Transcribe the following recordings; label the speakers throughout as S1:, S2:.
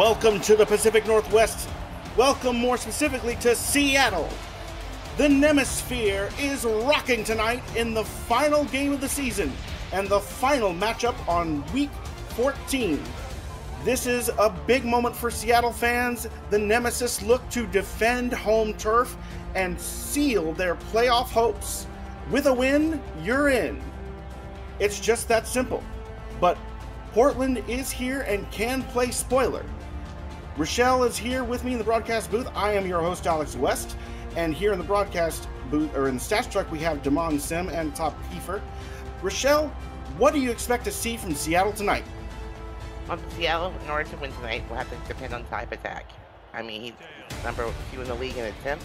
S1: Welcome to the Pacific Northwest. Welcome more specifically to Seattle. The Nemisphere is rocking tonight in the final game of the season and the final matchup on week 14. This is a big moment for Seattle fans. The Nemesis look to defend home turf and seal their playoff hopes. With a win, you're in. It's just that simple. But Portland is here and can play spoiler. Rochelle is here with me in the broadcast booth. I am your host, Alex West. And here in the broadcast booth, or in the stats truck, we have Damon Sim and Top Kiefer. Rochelle, what do you expect to see from Seattle tonight?
S2: Um, Seattle, in order to win tonight, will have to depend on Ty Patak. I mean, he's number two in the league in attempts,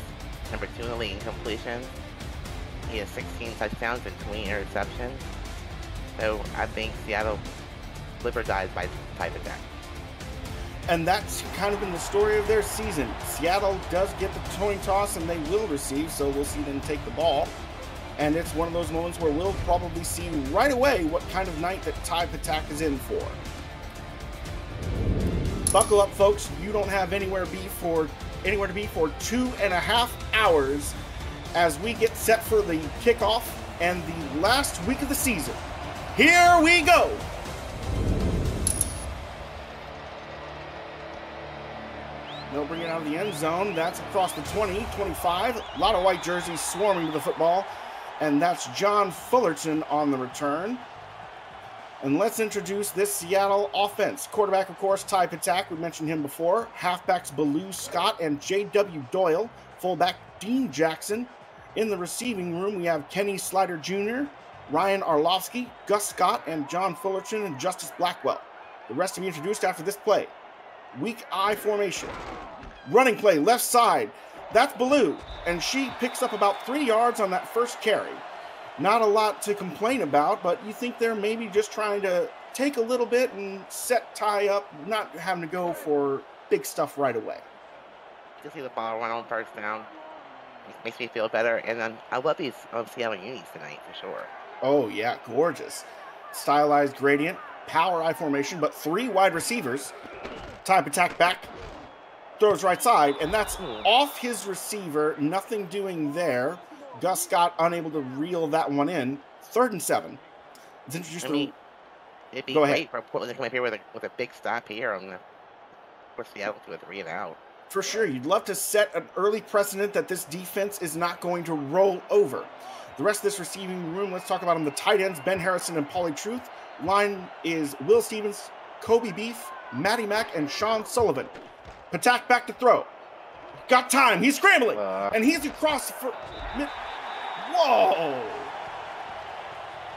S2: number two in the league in completions. He has 16 touchdowns and 20 interceptions. So I think Seattle or dies by Ty Patak.
S1: And that's kind of been the story of their season. Seattle does get the coin toss and they will receive, so we'll see them take the ball. And it's one of those moments where we'll probably see right away what kind of night that Ty Patak is in for. Buckle up, folks. You don't have anywhere to be for anywhere to be for two and a half hours as we get set for the kickoff and the last week of the season. Here we go. They'll bring it out of the end zone. That's across the 20, 25. A lot of white jerseys swarming to the football. And that's John Fullerton on the return. And let's introduce this Seattle offense. Quarterback, of course, Ty Patak. We mentioned him before. Halfbacks, Baloo Scott and J.W. Doyle. Fullback, Dean Jackson. In the receiving room, we have Kenny Slider Jr., Ryan Arlovsky, Gus Scott, and John Fullerton and Justice Blackwell. The rest to be introduced after this play. Weak eye formation. Running play, left side. That's Baloo, and she picks up about three yards on that first carry. Not a lot to complain about, but you think they're maybe just trying to take a little bit and set Ty up, not having to go for big stuff right away.
S2: To see the ball run on first down makes me feel better, and um, I love these um, Seattle unis tonight for sure.
S1: Oh, yeah, gorgeous. Stylized gradient, power I formation, but three wide receivers. Ty Patak back, throws right side, and that's
S2: Hmm.
S1: off his receiver. Nothing doing there. Gus Scott unable to reel that one in. Third and seven. It's introduced
S2: I mean, it'd be
S1: Go ahead.
S2: great for Portland to come up here with a, with a big stop here on the for Seattle to a three and out.
S1: for sure. You'd love to set an early precedent that this defense is not going to roll over. The rest of this receiving room, let's talk about them. The tight ends, Ben Harrison and Paulie Truth. Line is Will Stevens, Kobe Beef, Matty Mack, and Sean Sullivan. Patak back to throw. Got time. He's scrambling.
S2: Uh.
S1: and he's across for. mid- Whoa!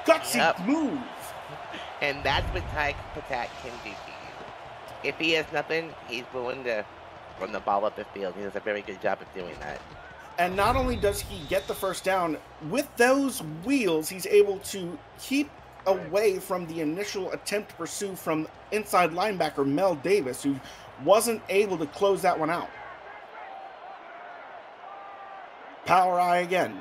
S1: Gutsy
S2: Yep.
S1: move.
S2: And that's what Ty Patak can do to you. If he has nothing, he's willing to run the ball up the field. He does a very good job of doing that.
S1: And not only does he get the first down, with those wheels, he's able to keep away from the initial attempt to pursue from inside linebacker Mel Davis, who wasn't able to close that one out. Power eye again.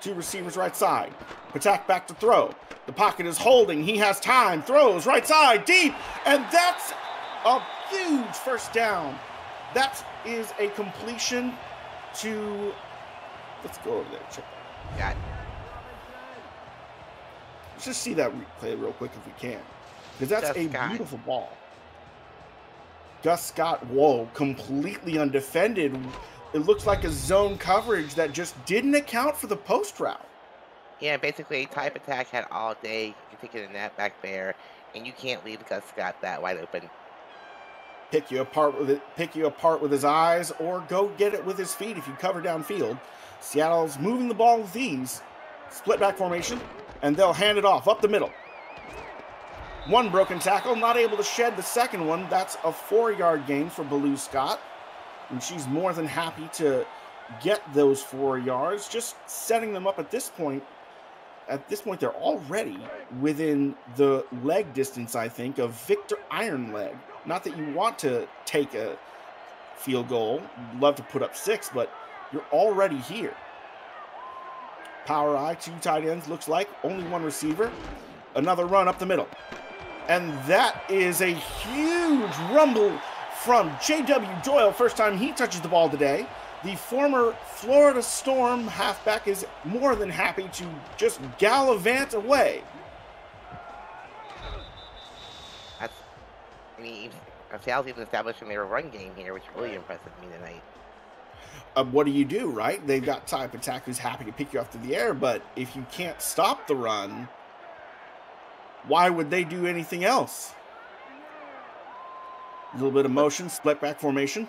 S1: Two receivers right side. Patak back to throw. The pocket is holding. He has time. Throws right side deep. And that's a huge first down. That is a completion to. Let's go over there. Check that.
S2: Got
S1: Let's just see that replay real quick if we can. Because that's
S2: Gus
S1: a
S2: Scott.
S1: beautiful ball. Gus Scott, whoa, completely undefended. It looks like a zone coverage that just didn't account for the post route.
S2: Yeah, basically, Ty Patak had all day. You're taking a nap back there, and you can't leave Gus Scott that wide open.
S1: Pick you apart with it, pick you apart with his eyes, or go get it with his feet if you cover downfield. Seattle's moving the ball with ease. Split back formation, and they'll hand it off up the middle. One broken tackle, not able to shed the second one. That's a four yard gain for Baloo Scott. And she's more than happy to get those four yards. Just setting them up at this point. At this point, they're already within the leg distance, I think, of Victor Ironleg. Not that you want to take a field goal, love to put up six, but you're already here. Power eye, two tight ends, looks like only one receiver. Another run up the middle. And that is a huge rumble from J.W. Doyle. First time he touches the ball today. The former Florida Storm halfback is more than happy to just gallivant away.
S2: That's, I mean, Seattle's even establishing their run game here, which really impressed me tonight.
S1: Uh, what do you do, right? They've got Ty Patak who's happy to pick you off through the air, but if you can't stop the run, why would they do anything else? A little bit of motion, split back formation.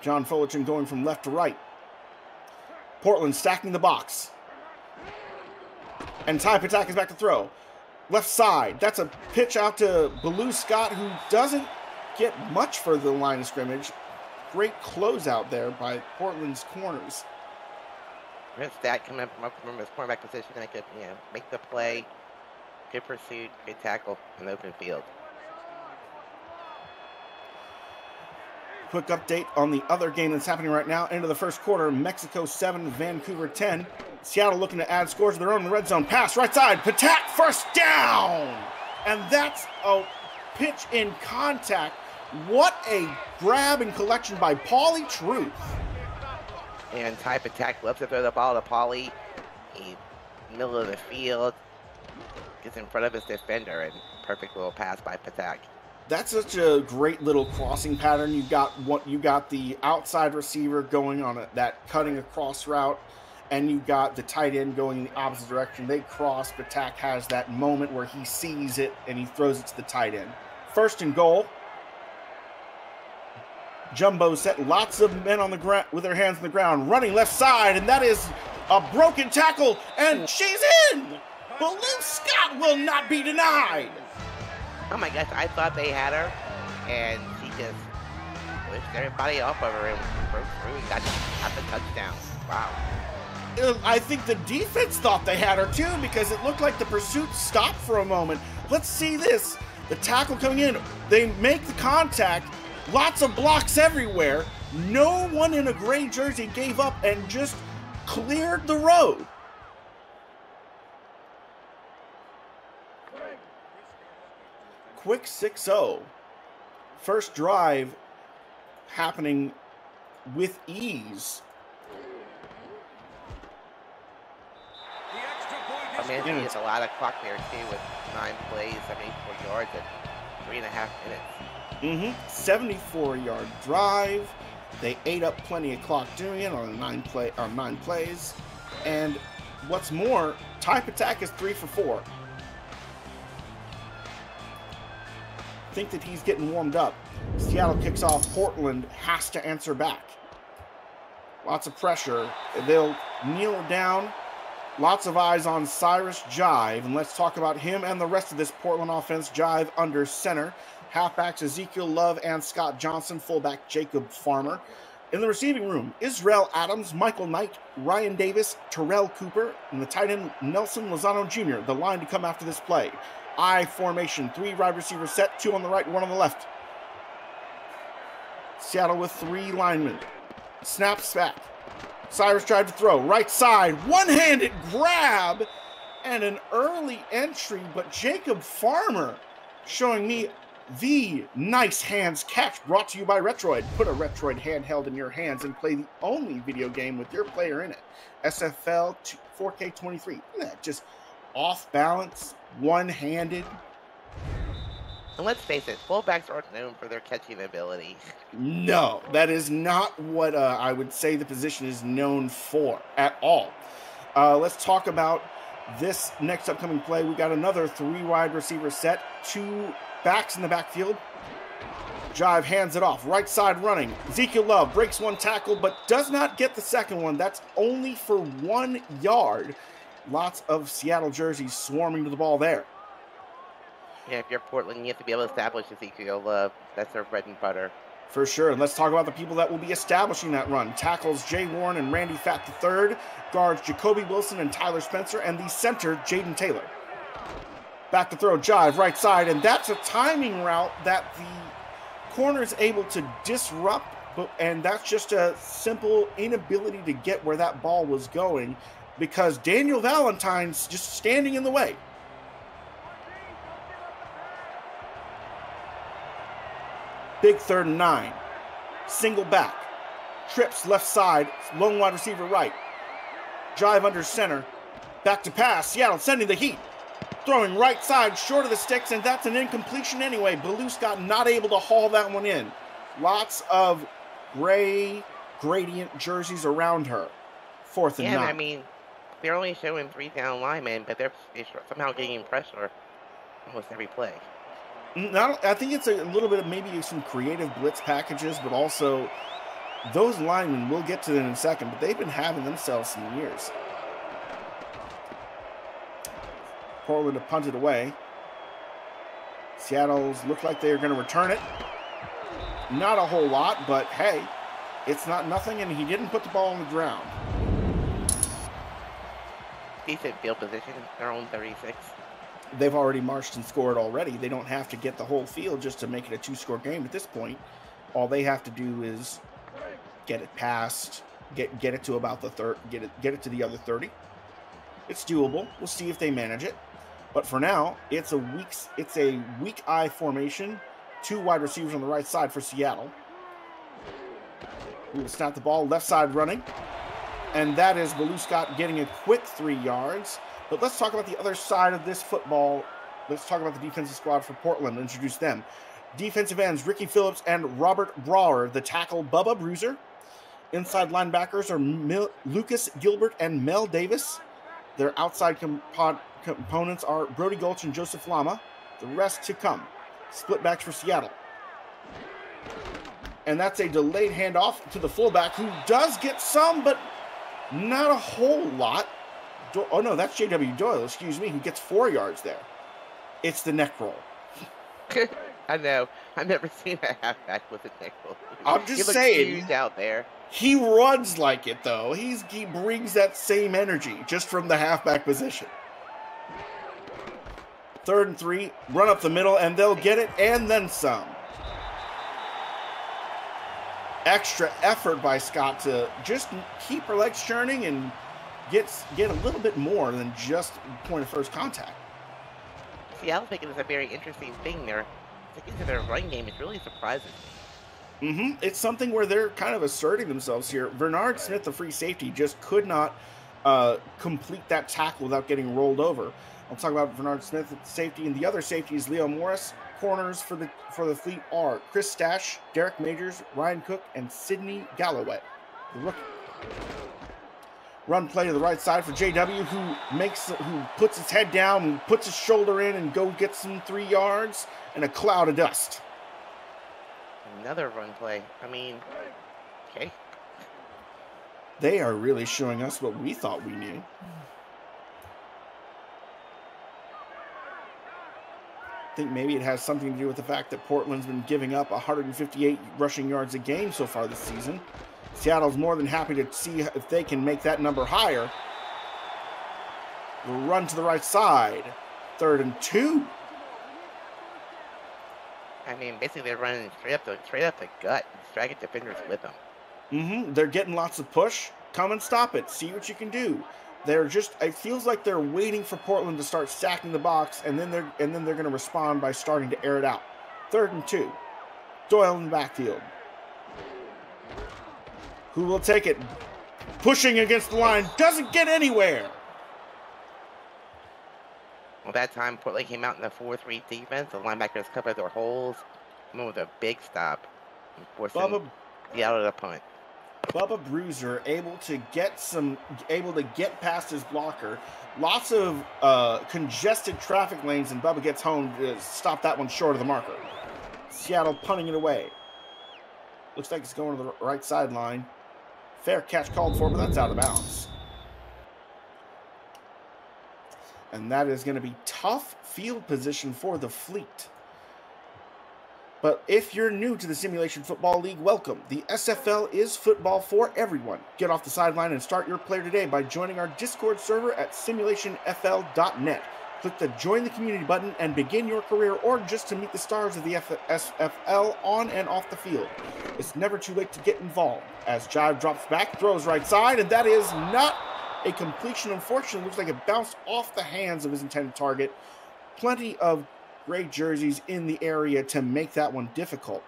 S1: John Fullerton going from left to right. Portland stacking the box. And Ty Patak is back to throw. Left side. That's a pitch out to Baloo Scott, who doesn't get much further the line of scrimmage. Great closeout there by Portland's corners.
S2: Stat coming from up from his cornerback position and could, you know, make the play. Good pursuit, good tackle, in open field.
S1: Quick update on the other game that's happening right now. Into the first quarter, Mexico 7, Vancouver 10. Seattle looking to add scores of their own in the red zone. Pass right side, Patak first down! And that's a pitch in contact. What a grab and collection by Paulie Truth.
S2: And Ty Patak loves to throw the ball to Paulie. He middle of the field. Gets in front of his defender and perfect little pass by Patak
S1: that's such a great little crossing pattern. You got what you got the outside receiver going on a, that cutting across route, and you got the tight end going in the opposite direction. They cross, Tack has that moment where he sees it and he throws it to the tight end. First and goal. Jumbo set lots of men on the ground with their hands on the ground, running left side, and that is a broken tackle, and she's in. But Baloo Scott will not be denied.
S2: Oh my gosh, I thought they had her, and she just pushed everybody off of her and broke through and got, got the touchdown. Wow.
S1: Uh, I think the defense thought they had her too because it looked like the pursuit stopped for a moment. Let's see this. The tackle coming in, they make the contact, lots of blocks everywhere. No one in a gray jersey gave up and just cleared the road. quick 6 0. First drive happening with ease.
S2: I mean, it's a lot of clock there too with nine plays, 74 yards, and three and a half
S1: minutes. Mm-hmm. 74 yard drive. They ate up plenty of clock doing it on nine play on nine plays. And what's more, Ty Patak is three for four. think that he's getting warmed up. Seattle kicks off. Portland has to answer back. Lots of pressure. They'll kneel down. Lots of eyes on Cyrus Jive. And let's talk about him and the rest of this Portland offense. Jive under center. Halfbacks Ezekiel Love and Scott Johnson. Fullback Jacob Farmer. In the receiving room, Israel Adams, Michael Knight, Ryan Davis, Terrell Cooper, and the tight end Nelson Lozano Jr., the line to come after this play. I formation. Three wide receivers set, two on the right, one on the left. Seattle with three linemen. Snaps back. Cyrus tried to throw. Right side. One handed grab and an early entry, but Jacob Farmer showing me the nice hands catch brought to you by Retroid. Put a Retroid handheld in your hands and play the only video game with your player in it. SFL 4K23. That. Just off balance, one handed.
S2: And let's face it, fullbacks aren't known for their catching ability.
S1: No, that is not what uh, I would say the position is known for at all. Uh, let's talk about this next upcoming play. We got another three wide receiver set, two backs in the backfield. Jive hands it off, right side running. Ezekiel Love breaks one tackle, but does not get the second one. That's only for one yard lots of Seattle jerseys swarming to the ball there.
S2: Yeah, if you're Portland, you have to be able to establish Ezekiel Love. That's their bread and butter.
S1: For sure. And let's talk about the people that will be establishing that run. Tackles Jay Warren and Randy Fat III, guards Jacoby Wilson and Tyler Spencer, and the center Jaden Taylor. Back to throw, jive, right side, and that's a timing route that the corner is able to disrupt, but and that's just a simple inability to get where that ball was going because Daniel Valentine's just standing in the way. Big third and nine. Single back. Trips left side. Lone wide receiver right. Jive under center. Back to pass. Seattle sending the heat. Throwing right side short of the sticks, and that's an incompletion anyway. Baloo Scott not able to haul that one in. Lots of gray gradient jerseys around her. Fourth and
S2: yeah,
S1: nine.
S2: I mean, they're only showing three down linemen, but they're somehow getting pressure almost every play.
S1: Not, I think it's a little bit of maybe some creative blitz packages, but also those linemen, we'll get to them in a second, but they've been having themselves some years. Portland to punt it away. Seattle's look like they're going to return it. Not a whole lot, but hey, it's not nothing, and he didn't put the ball on the ground.
S2: Decent field position, their own 36.
S1: They've already marched and scored already. They don't have to get the whole field just to make it a two-score game at this point. All they have to do is get it past, get get it to about the third, get it get it to the other 30. It's doable. We'll see if they manage it. But for now, it's a weak it's a weak eye formation. Two wide receivers on the right side for Seattle. We will snap the ball left side running. And that is Baloo Scott getting a quick three yards. But let's talk about the other side of this football. Let's talk about the defensive squad for Portland. Introduce them. Defensive ends Ricky Phillips and Robert Brower. The tackle Bubba Bruiser. Inside linebackers are Mil- Lucas Gilbert and Mel Davis. Their outside comp- components are Brody Gulch and Joseph Lama. The rest to come. Split backs for Seattle. And that's a delayed handoff to the fullback who does get some, but not a whole lot. Do- oh no, that's J.W. Doyle, excuse me, who gets four yards there. It's the neck roll.
S2: I know. I've never seen a halfback with a neck roll.
S1: I'm just saying.
S2: out there.
S1: He runs like it though. He's he brings that same energy just from the halfback position. Third and three, run up the middle, and they'll get it and then some. Extra effort by Scott to just keep her legs churning and get get a little bit more than just point of first contact.
S2: Seattle thinking is a very interesting thing there. Thinking to their running game is really surprising.
S1: Mm-hmm. It's something where they're kind of asserting themselves here. Bernard Smith, the free safety, just could not uh, complete that tackle without getting rolled over. I'll talk about Bernard Smith at safety, and the other safety is Leo Morris. Corners for the for the fleet are Chris Stash, Derek Majors, Ryan Cook, and Sidney Galloway, the rookie. Run play to the right side for JW, who makes who puts his head down, puts his shoulder in, and go get some three yards and a cloud of dust.
S2: Another run play. I mean, okay.
S1: They are really showing us what we thought we knew. I think maybe it has something to do with the fact that Portland's been giving up 158 rushing yards a game so far this season. Seattle's more than happy to see if they can make that number higher. The run to the right side. Third and two.
S2: I mean, basically they're running straight up the straight up the gut, dragging defenders with them.
S1: Mm-hmm. They're getting lots of push. Come and stop it. See what you can do. They're just. It feels like they're waiting for Portland to start stacking the box, and then they're and then they're going to respond by starting to air it out. Third and two. Doyle in the backfield. Who will take it? Pushing against the line doesn't get anywhere.
S2: Well, that time Portland came out in the 4-3 defense. The linebackers covered their holes. Went with a big stop, forcing
S1: Bubba
S2: Seattle to punt.
S1: Bubba Bruiser able to get some, able to get past his blocker. Lots of uh, congested traffic lanes, and Bubba gets home to stop that one short of the marker. Seattle punting it away. Looks like it's going to the right sideline. Fair catch called for, but that's out of bounds. And that is going to be tough field position for the fleet. But if you're new to the Simulation Football League, welcome. The SFL is football for everyone. Get off the sideline and start your player today by joining our Discord server at simulationfl.net. Click the Join the Community button and begin your career or just to meet the stars of the SFL on and off the field. It's never too late to get involved. As Jive drops back, throws right side, and that is not a completion. Unfortunately, looks like it bounced off the hands of his intended target. Plenty of gray jerseys in the area to make that one difficult.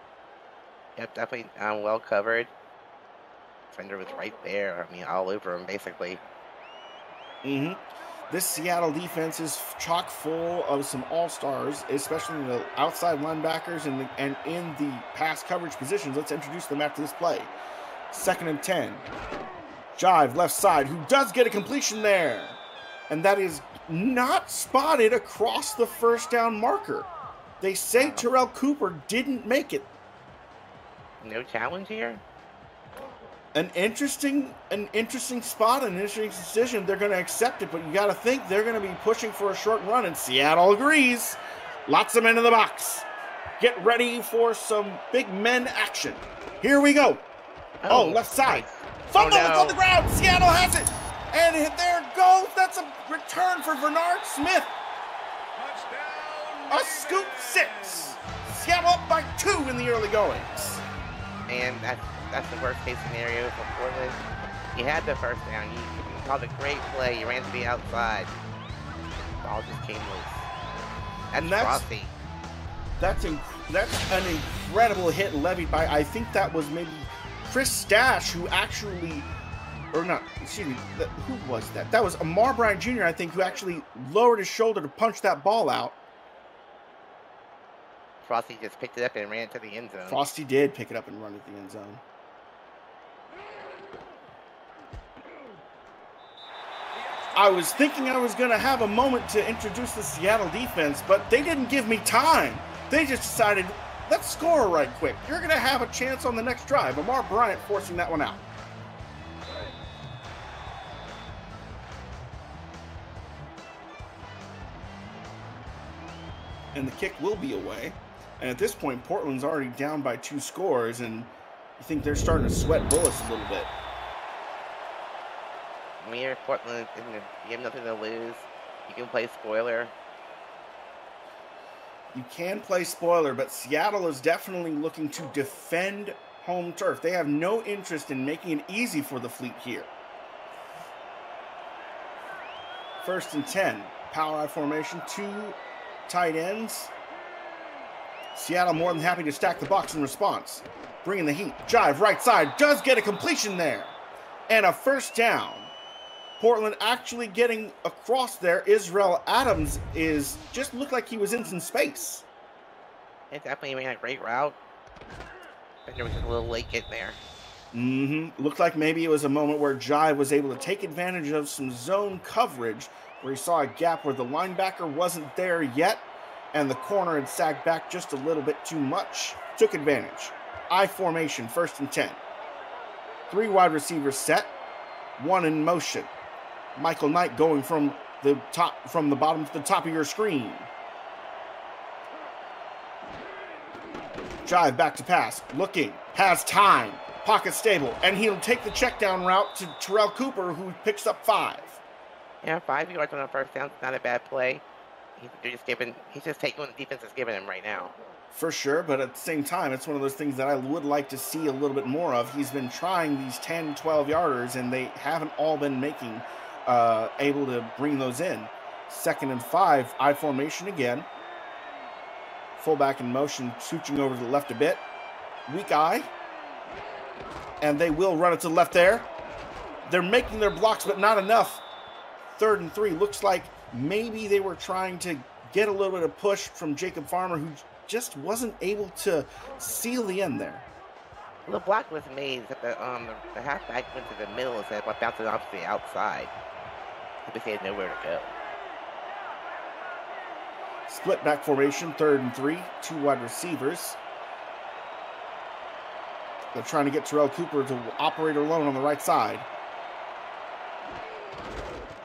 S2: Yep, definitely um, well covered. Fender was right there. I mean, all over him, basically.
S1: Mm-hmm. This Seattle defense is chock full of some all-stars, especially the outside linebackers and, the, and in the pass coverage positions. Let's introduce them after this play. Second and 10. Jive left side, who does get a completion there. And that is not spotted across the first down marker. They say Terrell Cooper didn't make it.
S2: No challenge here?
S1: An interesting, an interesting spot, an interesting decision. They're going to accept it, but you got to think they're going to be pushing for a short run, and Seattle agrees. Lots of men in the box. Get ready for some big men action. Here we go. Oh, oh left side. Oh, Fumble, oh, no. on the ground. Seattle has it. And there it goes. That's a return for Bernard Smith. A scoop six. Seattle up by two in the early goings.
S2: And that's, that's the worst case scenario for Portland. You had the first down. You, you called a great play. You ran to the outside. The ball just came loose. That's, and that's frosty.
S1: That's, that's an incredible hit levied by, I think that was maybe Chris Stash, who actually, or not, excuse me, who was that? That was Amar Bryant Jr., I think, who actually lowered his shoulder to punch that ball out.
S2: Frosty just picked it up and ran to the end zone.
S1: Frosty did pick it up and run to the end zone. I was thinking I was going to have a moment to introduce the Seattle defense, but they didn't give me time. They just decided, Let's score right quick. You're going to have a chance on the next drive. Amar Bryant forcing that one out. And the kick will be away. And at this point, Portland's already down by two scores, and you think they're starting to sweat bullets a little bit.
S2: Mean, Portland, you have nothing to lose. You can play spoiler.
S1: You can play spoiler, but Seattle is definitely looking to defend home turf. They have no interest in making it easy for the fleet here. First and 10. Power I formation, two tight ends. Seattle more than happy to stack the box in response. Bringing the heat. Jive right side. Does get a completion there. And a first down. Portland actually getting across there. Israel Adams is just looked like he was in some space.
S2: It definitely made a great route. And there was a little late get there.
S1: Mm-hmm. Looked like maybe it was a moment where Jive was able to take advantage of some zone coverage where he saw a gap where the linebacker wasn't there yet and the corner had sagged back just a little bit too much. Took advantage. I formation, first and 10. Three wide receivers set, one in motion. Michael Knight going from the top from the bottom to the top of your screen. Jive back to pass, looking, has time, pocket stable, and he'll take the check down route to Terrell Cooper, who picks up five.
S2: Yeah, five yards on the first down, not a bad play. He's just giving, he's just taking what the defense is giving him right now.
S1: For sure, but at the same time, it's one of those things that I would like to see a little bit more of. He's been trying these 10, 12 yarders, and they haven't all been making uh, able to bring those in. Second and five, I formation again. Fullback in motion, switching over to the left a bit. Weak eye. And they will run it to the left there. They're making their blocks, but not enough. Third and three. Looks like maybe they were trying to get a little bit of push from Jacob Farmer, who just wasn't able to seal the end there.
S2: The block was made that the um the, the halfback went to the middle instead of bouncing off to the outside because he had nowhere to go.
S1: Split back formation, third and three, two wide receivers. They're trying to get Terrell Cooper to operate alone on the right side.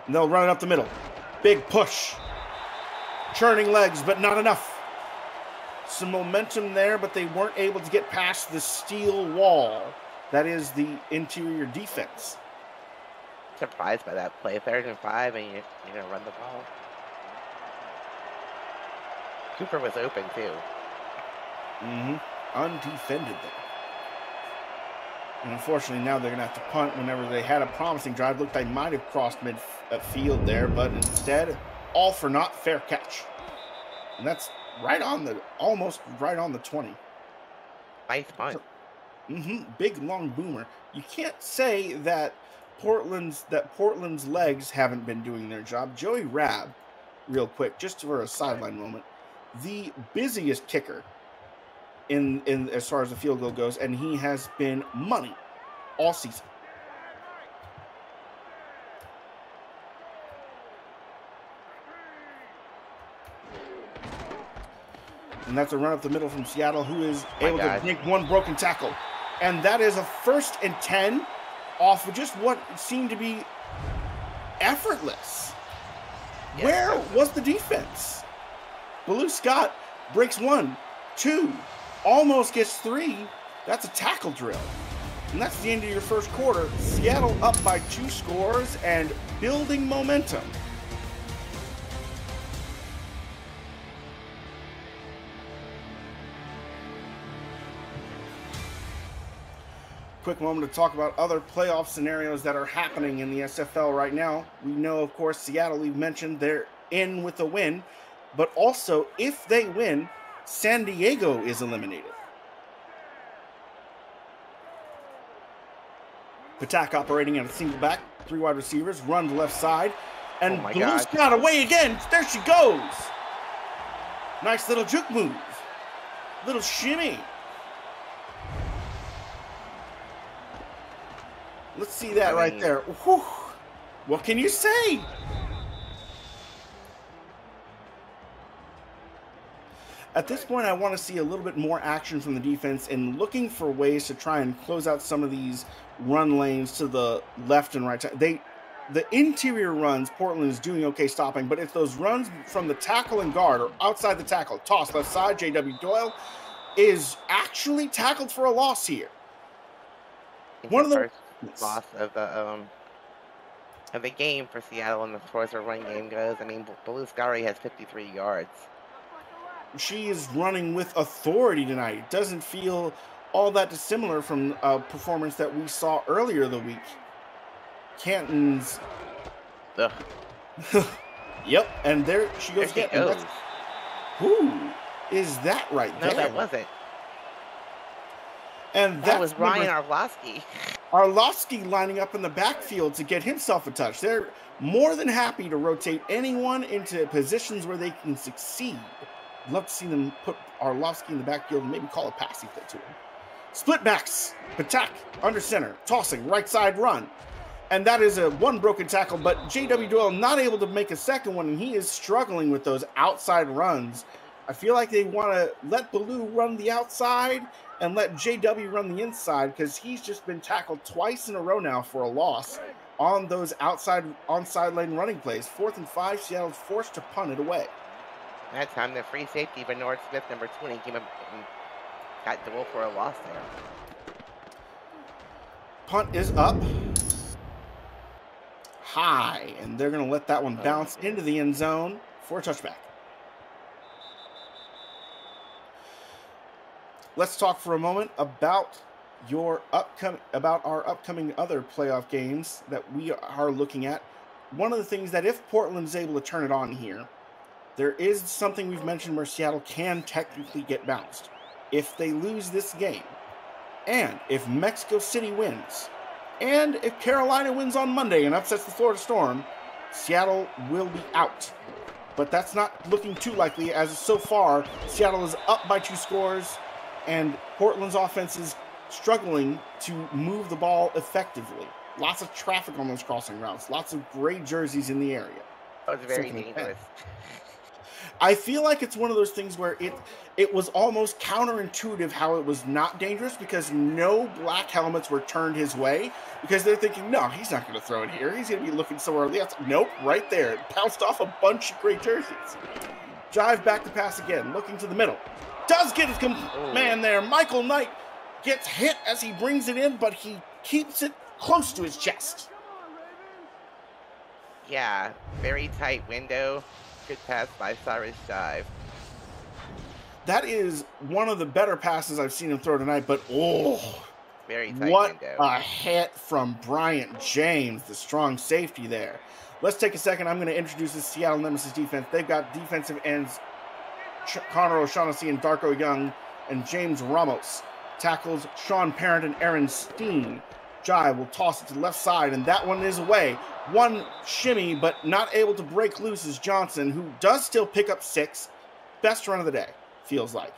S1: And they'll run it up the middle. Big push. Churning legs, but not enough. Some momentum there, but they weren't able to get past the steel wall. That is the interior defense
S2: surprised by that play. Third and five, and you, you're going to run the ball. Cooper was open, too.
S1: Mm-hmm. Undefended there. And unfortunately, now they're going to have to punt whenever they had a promising drive. Looked like might have crossed midfield there, but instead, all for not fair catch. And that's right on the, almost right on the 20.
S2: Nice punt.
S1: Mm-hmm. Big long boomer. You can't say that Portland's that Portland's legs haven't been doing their job. Joey Rab, real quick, just for a sideline moment, the busiest kicker in in as far as the field goal goes, and he has been money all season. And that's a run up the middle from Seattle, who is
S2: My
S1: able
S2: God.
S1: to make one broken tackle. And that is a first and 10 off of just what seemed to be effortless.
S2: Yes.
S1: Where was the defense? Baloo Scott breaks one, two, almost gets three. That's a tackle drill. And that's the end of your first quarter. Seattle up by two scores and building momentum. Quick moment to talk about other playoff scenarios that are happening in the SFL right now. We know, of course, Seattle, we've mentioned they're in with a win, but also if they win, San Diego is eliminated. Patak operating at a single back, three wide receivers, run to left side, and
S2: Oh my
S1: Blue
S2: God.
S1: Scott away again. There she goes. Nice little juke move, little shimmy. Let's see that
S2: I
S1: right there. Whew. What can you say? At this point, I want to see a little bit more action from the defense and looking for ways to try and close out some of these run lanes to the left and right. They, the interior runs, Portland is doing okay stopping, but it's those runs from the tackle and guard or outside the tackle, toss left side, J.W. Doyle is actually tackled for a loss here. One of
S2: the
S1: the-
S2: loss of the um of the game for Seattle and as far as their run game goes. I mean, Blue Scary has 53 yards.
S1: She is running with authority tonight. It doesn't feel all that dissimilar from a performance that we saw earlier the week. Canton's, yep, and there she
S2: there
S1: goes
S2: she
S1: again.
S2: goes.
S1: Who is that right
S2: No,
S1: there?
S2: that wasn't.
S1: and
S2: That was Ryan Arlovsky.
S1: Arlovsky lining up in the backfield to get himself a touch. They're more than happy to rotate anyone into positions where they can succeed. Love to see them put Arlovsky in the backfield and maybe call a passing play to him. Split backs, attack under center, tossing right side run. And that is a one broken tackle, but J.W. Doyle not able to make a second one, and he is struggling with those outside runs. I feel like they want to let Baloo run the outside and let JW run the inside because he's just been tackled twice in a row now for a loss on those outside on sideline running plays. Fourth and five, Seattle's forced to punt it away.
S2: That time, the free safety, Bernard Smith, number 20, came up and got Doyle for a loss there.
S1: Punt is up high, and they're going to let that one
S2: oh.
S1: bounce into the end zone for a touchback. Let's talk for a moment about your upcoming about our upcoming other playoff games that we are looking at. One of the things that if Portland's able to turn it on here, there is something we've mentioned where Seattle can technically get bounced. If they lose this game, and if Mexico City wins, and if Carolina wins on Monday and upsets the Florida Storm, Seattle will be out. But that's not looking too likely, as so far, Seattle is up by two scores, and Portland's offense is struggling to move the ball effectively. Lots of traffic on those crossing routes, lots of gray jerseys in the area.
S2: That was very
S1: ten.
S2: dangerous.
S1: I feel like it's one of those things where it it was almost counterintuitive how it was not dangerous because no black helmets were turned his way because they're thinking, no, he's not going to throw it here. He's going to be looking somewhere else. Nope, right there. It pounced off a bunch of great jerseys. Jive back to pass again, looking to the middle. Does get his com-
S2: Ooh.
S1: man there. Michael Knight gets hit as he brings it in, but he keeps it close to his chest.
S2: Yeah, very tight window. Good pass by Cyrus Jive.
S1: That is one of the better passes I've seen him throw tonight, but oh.
S2: Very tight
S1: What
S2: window.
S1: a hit from Bryant James, the strong safety there. Let's take a second. I'm going to introduce the Seattle Nemesis defense. They've got defensive ends Ch- Connor O'Shaughnessy and Darko Young and James Ramos. tackles Sean Parent and Aaron Steen. Jai will toss it to the left side, and that one is away. One shimmy, but not able to break loose is Johnson, who does still pick up six. Best run of the day, feels like.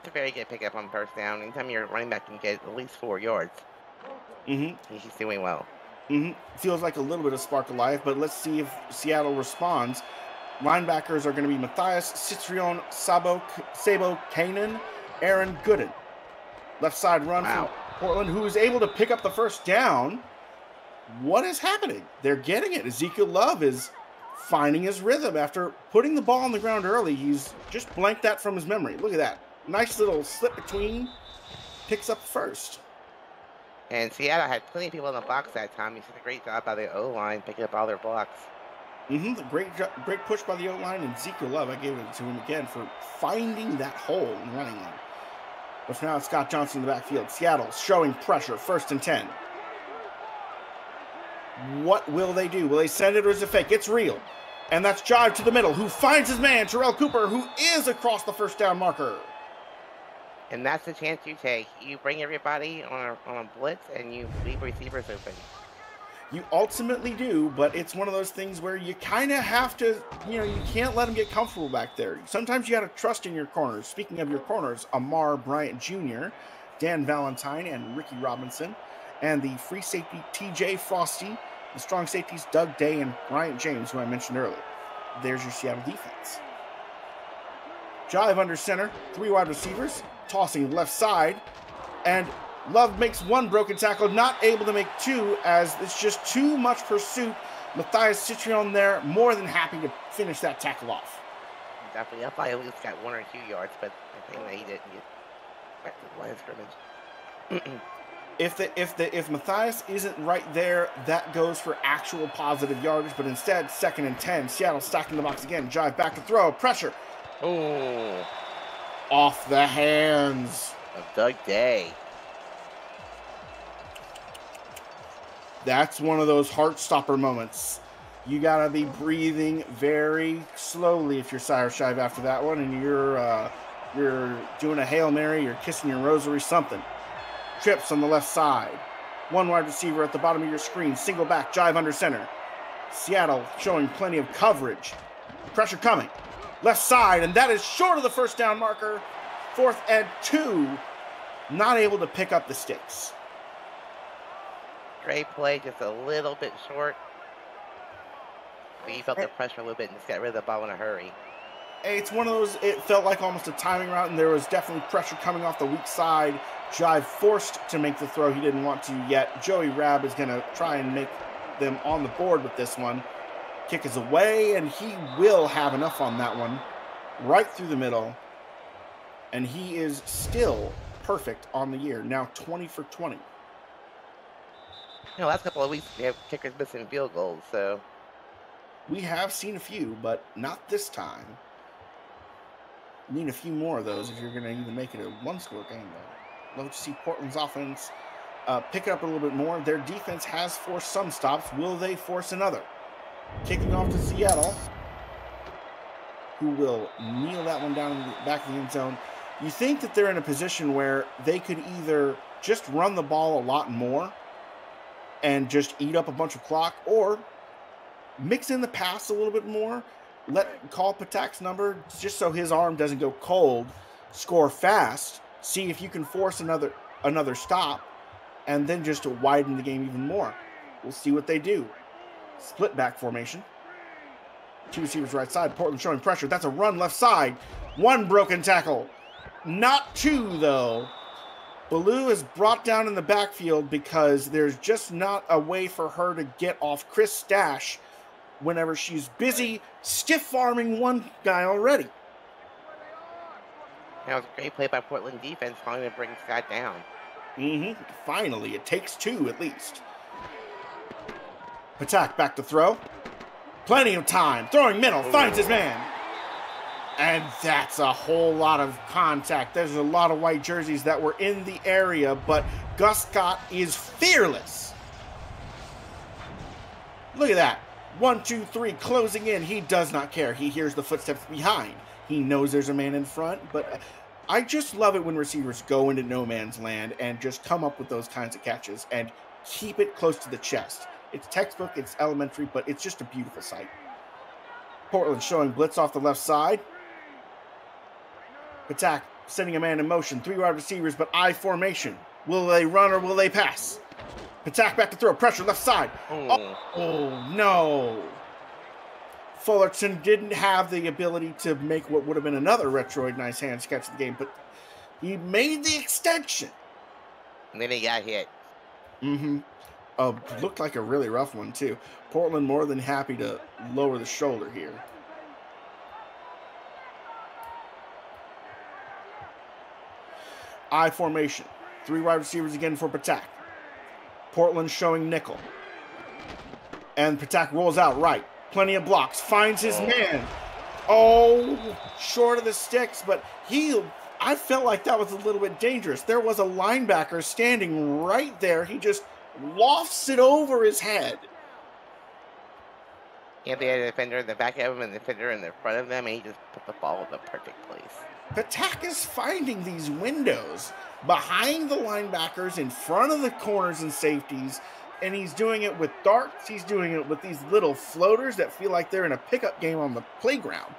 S2: It's a very good pickup on first down. Anytime your running back can get at least four yards,
S1: Mm-hmm.
S2: he's doing well.
S1: Mm-hmm. Feels like a little bit of spark of life, but let's see if Seattle responds. Linebackers are going to be Matthias Citrion, Sabo, Sabo Kanan, Aaron Gooden. Left side run
S2: Wow.
S1: Portland, who is able to pick up the first down. What is happening? They're getting it. Ezekiel Love is finding his rhythm after putting the ball on the ground early. He's just blanked that from his memory. Look at that. Nice little slip between. Picks up first.
S2: And Seattle had plenty of people in the box that time. He did a great job by the O line picking up all their blocks.
S1: Mm-hmm. The great, great push by the O line and Ezekiel Love. I gave it to him again for finding that hole and running one. But for now, it's Scott Johnson in the backfield. Seattle showing pressure, first and ten. What will they do? Will they send it or is it fake? It's real. And that's Jive to the middle, who finds his man, Terrell Cooper, who is across the first down marker.
S2: And that's the chance you take. You bring everybody on a, on a blitz and you leave receivers open.
S1: You ultimately do, but it's one of those things where you kind of have to, you know, you can't let them get comfortable back there. Sometimes you got to trust in your corners. Speaking of your corners, Amar Bryant Jr., Dan Valentine, and Ricky Robinson, and the free safety TJ Frosty, the strong safeties Doug Day and Bryant James, who I mentioned earlier. There's your Seattle defense. Jive under center, three wide receivers, tossing left side, and Love makes one broken tackle, not able to make two, as it's just too much pursuit. Matthias Citrion there, more than happy to finish that tackle off.
S2: Definitely. I thought he at least got one or two yards, but I think that he didn't get back to the line of scrimmage.
S1: If the if the if Matthias isn't right there, that goes for actual positive yardage. But instead, second and ten, Seattle stacking the box again. jive back to throw, pressure
S2: oh,
S1: off the hands.
S2: of Doug Day.
S1: That's one of those heart stopper moments. You gotta be breathing very slowly if you're Cyrus Jive after that one, and you're uh, you're doing a hail mary, you're kissing your rosary, something. Trips on the left side. One wide receiver at the bottom of your screen. Single back, jive under center. Seattle showing plenty of coverage. Pressure coming. Left side, and that is short of the first down marker. Fourth and two. Not able to pick up the sticks.
S2: Great play, just a little bit short. But you felt the pressure a little bit and just got rid of the ball in a hurry.
S1: It's one of those, it felt like almost a timing route, and there was definitely pressure coming off the weak side. Jive forced to make the throw he didn't want to yet. Joey Rab is going to try and make them on the board with this one. Kick is away, and he will have enough on that one. Right through the middle. And he is still perfect on the year. Now 20 for 20.
S2: You last couple of weeks we have kickers missing field goals, so
S1: We have seen a few, but not this time. Need a few more of those if you're going to even make it a one score game, though. Love to see Portland's offense uh, pick up a little bit more. Their defense has forced some stops. Will they force another? Kicking off to Seattle, who will kneel that one down in the back of the end zone. You think that they're in a position where they could either just run the ball a lot more and just eat up a bunch of clock, or mix in the pass a little bit more. Let call Patak's number just so his arm doesn't go cold. Score fast. See if you can force another another stop, and then just to widen the game even more. We'll see what they do. Split back formation. Two receivers right side. Portland showing pressure. That's a run left side. One broken tackle. Not two though. Baloo is brought down in the backfield because there's just not a way for her to get off Chris Stash whenever she's busy stiff arming one guy already.
S2: that was a great play by Portland defense, finally to bring Scott down.
S1: Mm hmm. Finally, it takes two at least. Patak back to throw. Plenty of time. Throwing middle. Finds his man. And that's a whole lot of contact. There's a lot of white jerseys that were in the area, but Gus Scott is fearless. Look at that. One, two, three, closing in. He does not care. He hears the footsteps behind. He knows there's a man in front, but uh, I just love it when receivers go into no man's land and just come up with those kinds of catches and keep it close to the chest. It's textbook, it's elementary, but it's just a beautiful sight. Portland showing blitz off the left side. Patak sending a man in motion. Three wide receivers, but I formation. Will they run or will they pass? Patak back to throw. Pressure left side. Oh, oh no. Fullerton didn't have the ability to make what would have been another Retroid nice hands catch of the game, but he made the extension.
S2: And then he got hit.
S1: Mm-hmm. Uh, looked like a really rough one too. Portland more than happy to lower the shoulder here. I formation. Three wide receivers again for Patak. Portland showing nickel. And Patak rolls out right. Plenty of blocks. Finds his oh. man. Oh, short of the sticks, but he I felt like that was a little bit dangerous. There was a linebacker standing right there. He just lofts it over his head.
S2: They had a defender in the back of him and the defender in the front of them, and he just put the ball in the perfect place.
S1: Patak is finding these windows behind the linebackers, in front of the corners and safeties, and he's doing it with darts. He's doing it with these little floaters that feel like they're in a pickup game on the playground.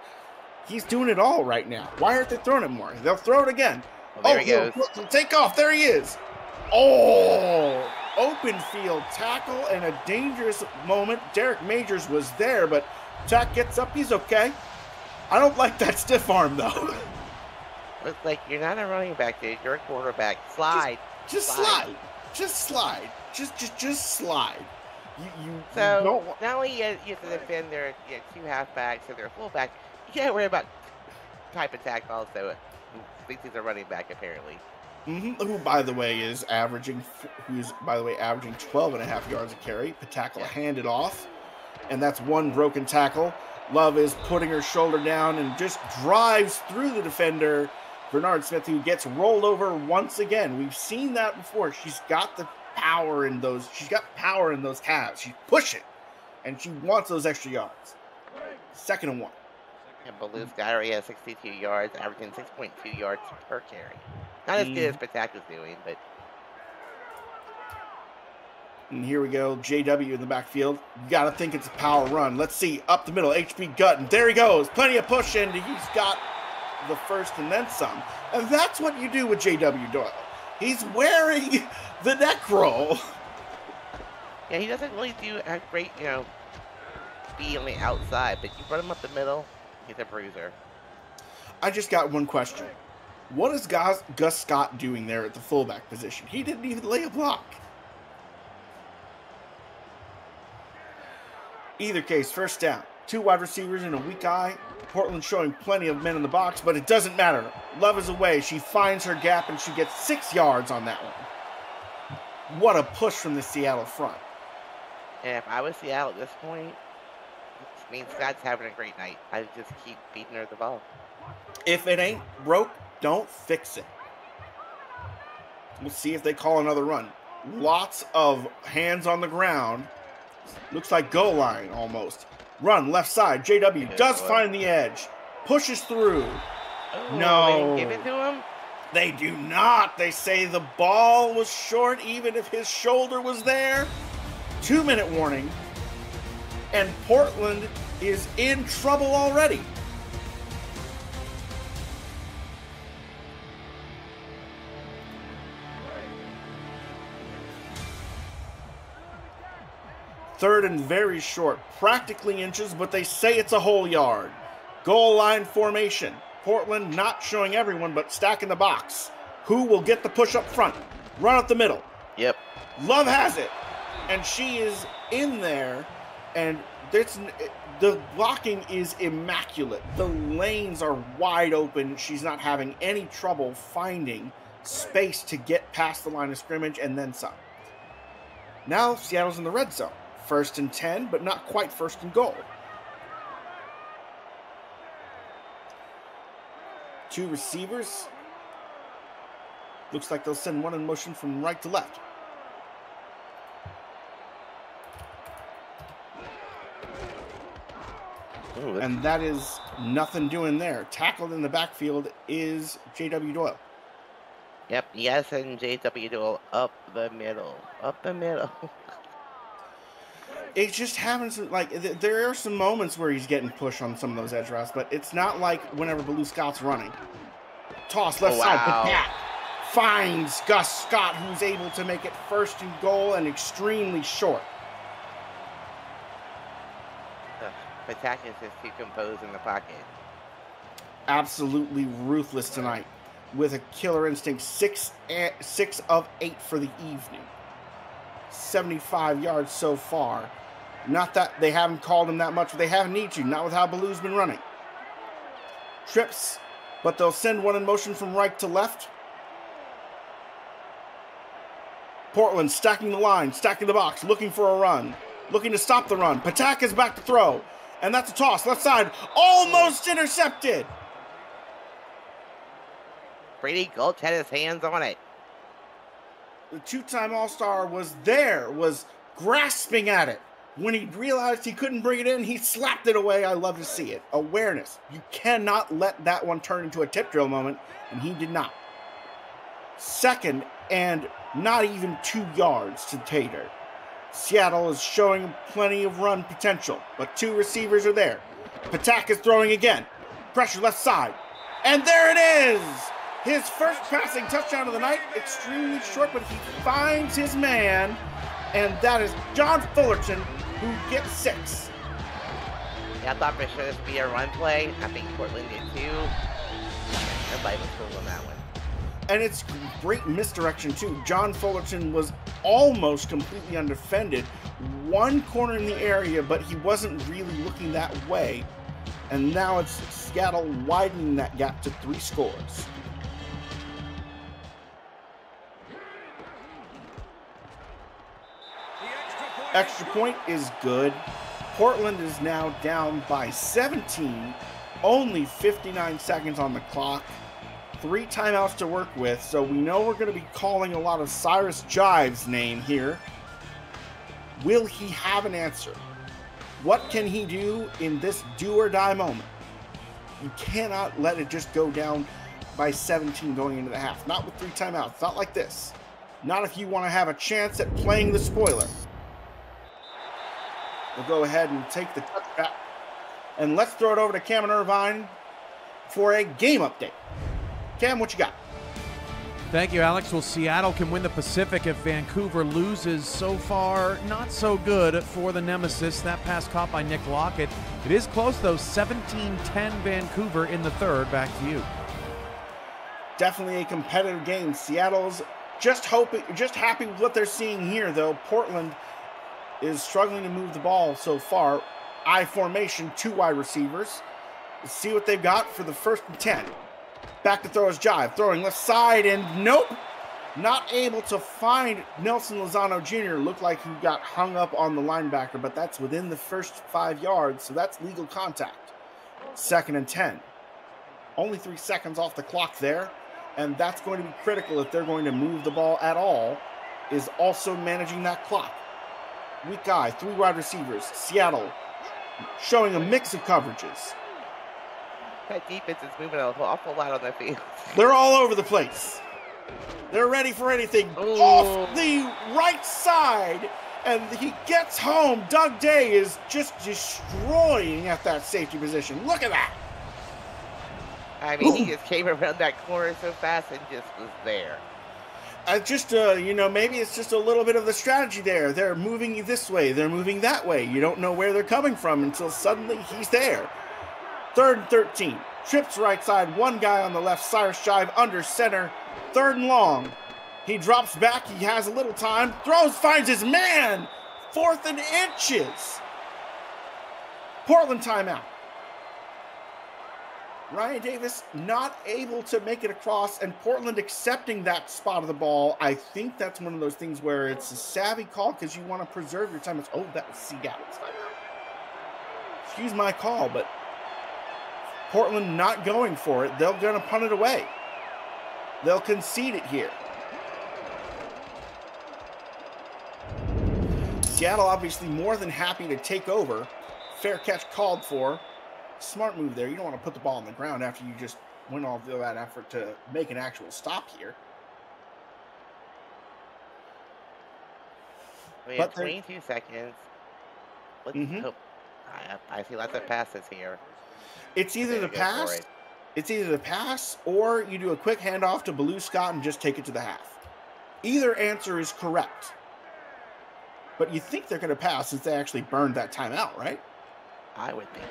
S1: He's doing it all right now. Why aren't they throwing it more? They'll throw it again.
S2: Well, there oh, he
S1: goes. take off. There he is. Oh, open field tackle and a dangerous moment. Derek Majors was there, but Jack gets up. He's okay. I don't like that stiff arm, though.
S2: Looks like you're not a running back, dude. You're a quarterback. Slide.
S1: Just, just slide. slide. Just slide. Just, just, just slide. You, you,
S2: so you don't... not only you, have to defend their you know, two halfbacks or their fullback, you can't worry about Ty Patak also. Thinks he's a running back apparently.
S1: Mm-hmm. Who, by the way, is averaging, who's, by the way, averaging 12 and a half yards a carry. Tackle handed off, and that's one broken tackle. Love is putting her shoulder down and just drives through the defender Bernard Smith, who gets rolled over once again. We've seen that before. She's got the power in those. She's got power in those calves. She's pushing, and she wants those extra yards. Second and one.
S2: And Baloo's got has 62 yards, averaging 6.2 yards per carry. Not as mm. good as Patak is doing, but.
S1: And here we go, JW in the backfield. You got to think it's a power run. Let's see, up the middle, HP Gutton. There he goes. Plenty of push, and he's got the first and then some. And that's what you do with J.W. Doyle. He's wearing the neck roll.
S2: Yeah, he doesn't really do a great, you know, be on the outside, but you run him up the middle, he's a bruiser.
S1: I just got one question. What is Gus, Gus Scott doing there at the fullback position? He didn't even lay a block. Either case, first down. Two wide receivers and a weak eye. Portland showing plenty of men in the box, but it doesn't matter. Love is away. She finds her gap and she gets six yards on that one. What a push from the Seattle front.
S2: And if I was Seattle at this point, means Scott's having a great night. I just keep beating her the ball.
S1: If it ain't broke, don't fix it. We'll see if they call another run. Lots of hands on the ground. Looks like goal line almost. Run left side. JW does find the edge. Pushes through.
S2: Oh, no. give it to him?
S1: They do not. They say the ball was short even if his shoulder was there. Two minute warning. And Portland is in trouble already. Third and very short, practically inches, but they say it's a whole yard. Goal line formation. Portland not showing everyone, but stacking the box. Who will get the push up front? Run up the middle.
S2: Yep.
S1: Love has it. And she is in there, and it's, eh, the blocking is immaculate. The lanes are wide open. She's not having any trouble finding space to get past the line of scrimmage and then some. Now Seattle's in the red zone. First and 10, but not quite first and goal. Two receivers. Looks like they'll send one in motion from right to left. Ooh, and that is nothing doing there. Tackled in the backfield is J.W. Doyle.
S2: Yep, yes, and J.W. Doyle up the middle. Up the middle.
S1: it just happens like there are some moments where he's getting pushed on some of those edge routes, but it's not like whenever Baloo Scott's running. Toss left oh, wow. side, but that finds Gus Scott, who's able to make it first and goal and extremely short.
S2: Patakis is too composed in the pocket.
S1: Absolutely ruthless tonight with a killer instinct. Six, six of eight for the evening. 75 yards so far. Not that they haven't called him that much, but they haven't need to. Not with how Baloo's been running. Trips, but they'll send one in motion from right to left. Portland stacking the line, stacking the box, looking for a run, looking to stop the run. Patak is back to throw, and that's a toss. Left side, almost intercepted.
S2: Brady Gulch had his hands on it.
S1: The two-time All-Star was there, was grasping at it. When he realized he couldn't bring it in, he slapped it away. I love to see it. Awareness. You cannot let that one turn into a tip drill moment, and he did not. Second, and not even two yards to Tater. Seattle is showing plenty of run potential, but two receivers are there. Patak is throwing again. Pressure left side. And there it is! His first passing touchdown of the night, extremely short, but he finds his man, and that is John Fullerton, who gets six.
S2: Yeah, I thought for sure this would be a run play. I think Portland did too. Everybody was cool on that one.
S1: And it's great misdirection too. John Fullerton was almost completely undefended. One corner in the area, but he wasn't really looking that way. And now it's Seattle widening that gap to three scores. Extra point is good. Portland is now down by 17, only 59 seconds on the clock. Three timeouts to work with, so we know we're going to be calling a lot of Cyrus Jive's name here. Will he have an answer? What can he do in this do or die moment? You cannot let it just go down by 17 going into the half. Not with three timeouts. Not like this. Not if you want to have a chance at playing the spoiler We'll go ahead and take the touchback. And let's throw it over to Cameron Irvine for a game update. Cam, what you got?
S3: Thank you, Alex. Well, Seattle can win the Pacific if Vancouver loses. So far, not so good for the Nemesis. That pass caught by Nick Lockett. It is close, though. 17 10 Vancouver in the third. Back to you.
S1: Definitely a competitive game. Seattle's just hoping, just happy with what they're seeing here, though. Portland is struggling to move the ball so far. I formation, two wide receivers. Let's see what they've got for the first and 10. Back to throw his jive, throwing left side, and nope. Not able to find Nelson Lozano Jr. Looked like he got hung up on the linebacker, but that's within the first five yards, so that's legal contact. Second and 10. Only three seconds off the clock there, and that's going to be critical if they're going to move the ball at all, is also managing that clock. Weak eye, three wide receivers. Seattle showing a mix of coverages.
S2: That defense is moving an awful lot on their field.
S1: They're all over the place. They're ready for anything. Ooh. Off the right side. And he gets home. Doug Day is just destroying at that safety position. Look at that.
S2: I mean, Ooh. he just came around that corner so fast and just was there.
S1: I just, uh, you know, maybe it's just a little bit of the strategy there. They're moving this way, they're moving that way. You don't know where they're coming from until suddenly he's there. Third and 13. Trips right side, one guy on the left, Cyrus Jive under center. Third and long. He drops back, he has a little time, throws, finds his man. Fourth and inches. Portland timeout. Ryan Davis not able to make it across, and Portland accepting that spot of the ball. I think that's one of those things where it's a savvy call because you want to preserve your time. It's, oh, that was Seattle's timeout. Excuse my call, but Portland not going for it. They're going to punt it away. They'll concede it here. Seattle obviously more than happy to take over. Fair catch called for smart move there. You don't want to put the ball on the ground after you just went all that effort to make an actual stop here.
S2: We have 22 seconds. Let's mm-hmm. hope. I, I see lots of passes here.
S1: It's either the pass, it. it's either the pass, or you do a quick handoff to Baloo Scott and just take it to the half. Either answer is correct. But you think they're going to pass since they actually burned that timeout, right?
S2: I would think.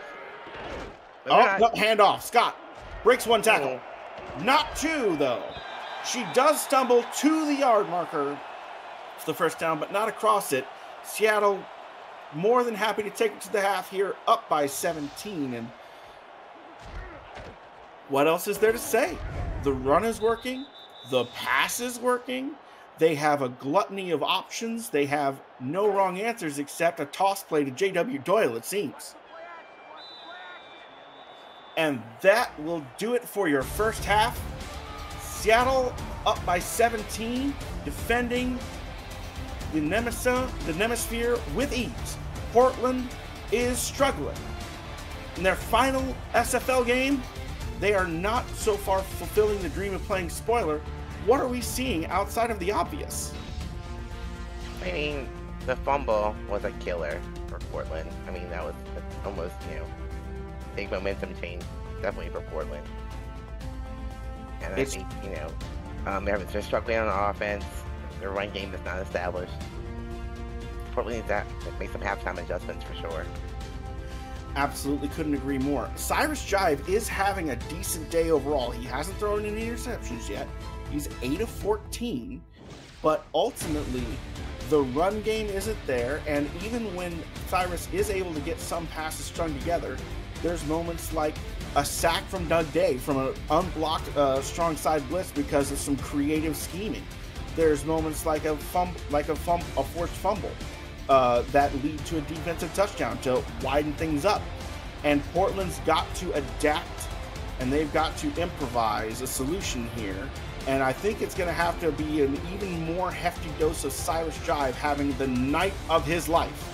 S1: So. Oh, no, handoff. Scott breaks one tackle. Oh. Not two, though. She does stumble to the yard marker for the first down, but not across it. Seattle more than happy to take it to the half here, up by 17. And what else is there to say? The run is working, the pass is working. They have a gluttony of options. They have no wrong answers except a toss play to J.W. Doyle, it seems. And that will do it for your first half. Seattle up by 17, defending the Nemesis, the Nemisphere with ease. Portland is struggling. In their final SFL game, they are not so far fulfilling the dream of playing spoiler. What are we seeing outside of the obvious?
S2: I mean, the fumble was a killer for Portland. I mean, that was almost, you know, big momentum change, definitely for Portland. And I think, you know, um, they're, they're struggling on offense. Their run game is not established. Portland needs that make some halftime adjustments for sure.
S1: Absolutely couldn't agree more. Cyrus Jive is having a decent day overall. He hasn't thrown any interceptions yet. He's 8 of 14, but ultimately the run game isn't there. And even when Cyrus is able to get some passes strung together, there's moments like a sack from Doug Day from an unblocked uh, strong side blitz because of some creative scheming. There's moments like a fumble, like a fum- a forced fumble uh, that lead to a defensive touchdown to widen things up. And Portland's got to adapt and they've got to improvise a solution here. And I think it's going to have to be an even more hefty dose of Cyrus Jive having the night of his life.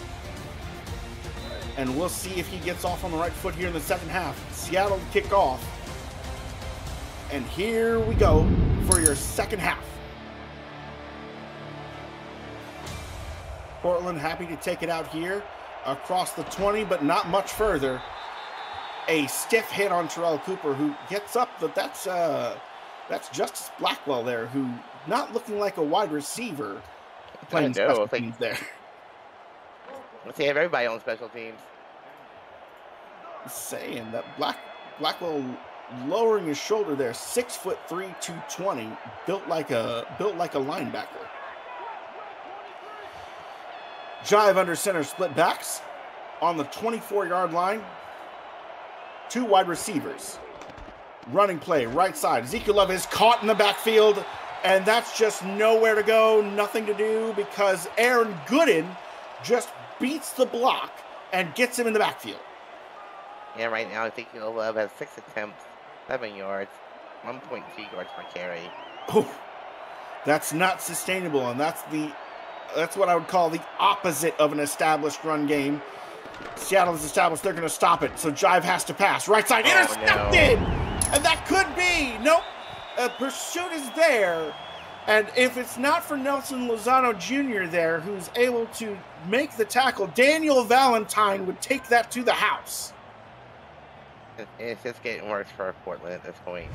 S1: And we'll see if he gets off on the right foot here in the second half. Seattle kick off. And here we go for your second half. Portland happy to take it out here across the 20, but not much further. A stiff hit on Terrell Cooper, who gets up, but that's uh, that's Justice Blackwell there, who not looking like a wide receiver playing special teams there.
S2: Let's see, everybody on special teams.
S1: Saying that Black Blackwell lowering his shoulder there, six foot three, two twenty, built like a built like a linebacker. Jive under center split backs on the 24 yard line. Two wide receivers. Running play, right side. Ezekiel Love is caught in the backfield, and that's just nowhere to go, nothing to do because Aaron Gooden just beats the block and gets him in the backfield.
S2: Yeah, right now Ezekiel Love has six attempts, seven yards, 1.2 yards per carry.
S1: Oh, that's not sustainable, and that's the that's what I would call the opposite of an established run game. Seattle is established. They're going to stop it. So Jive has to pass. Right side, oh, intercepted! No. And that could be. Nope. A pursuit is there. And if it's not for Nelson Lozano Jr. there, who's able to make the tackle, Daniel Valentine would take that to the house.
S2: It's just getting worse for Portland at this point.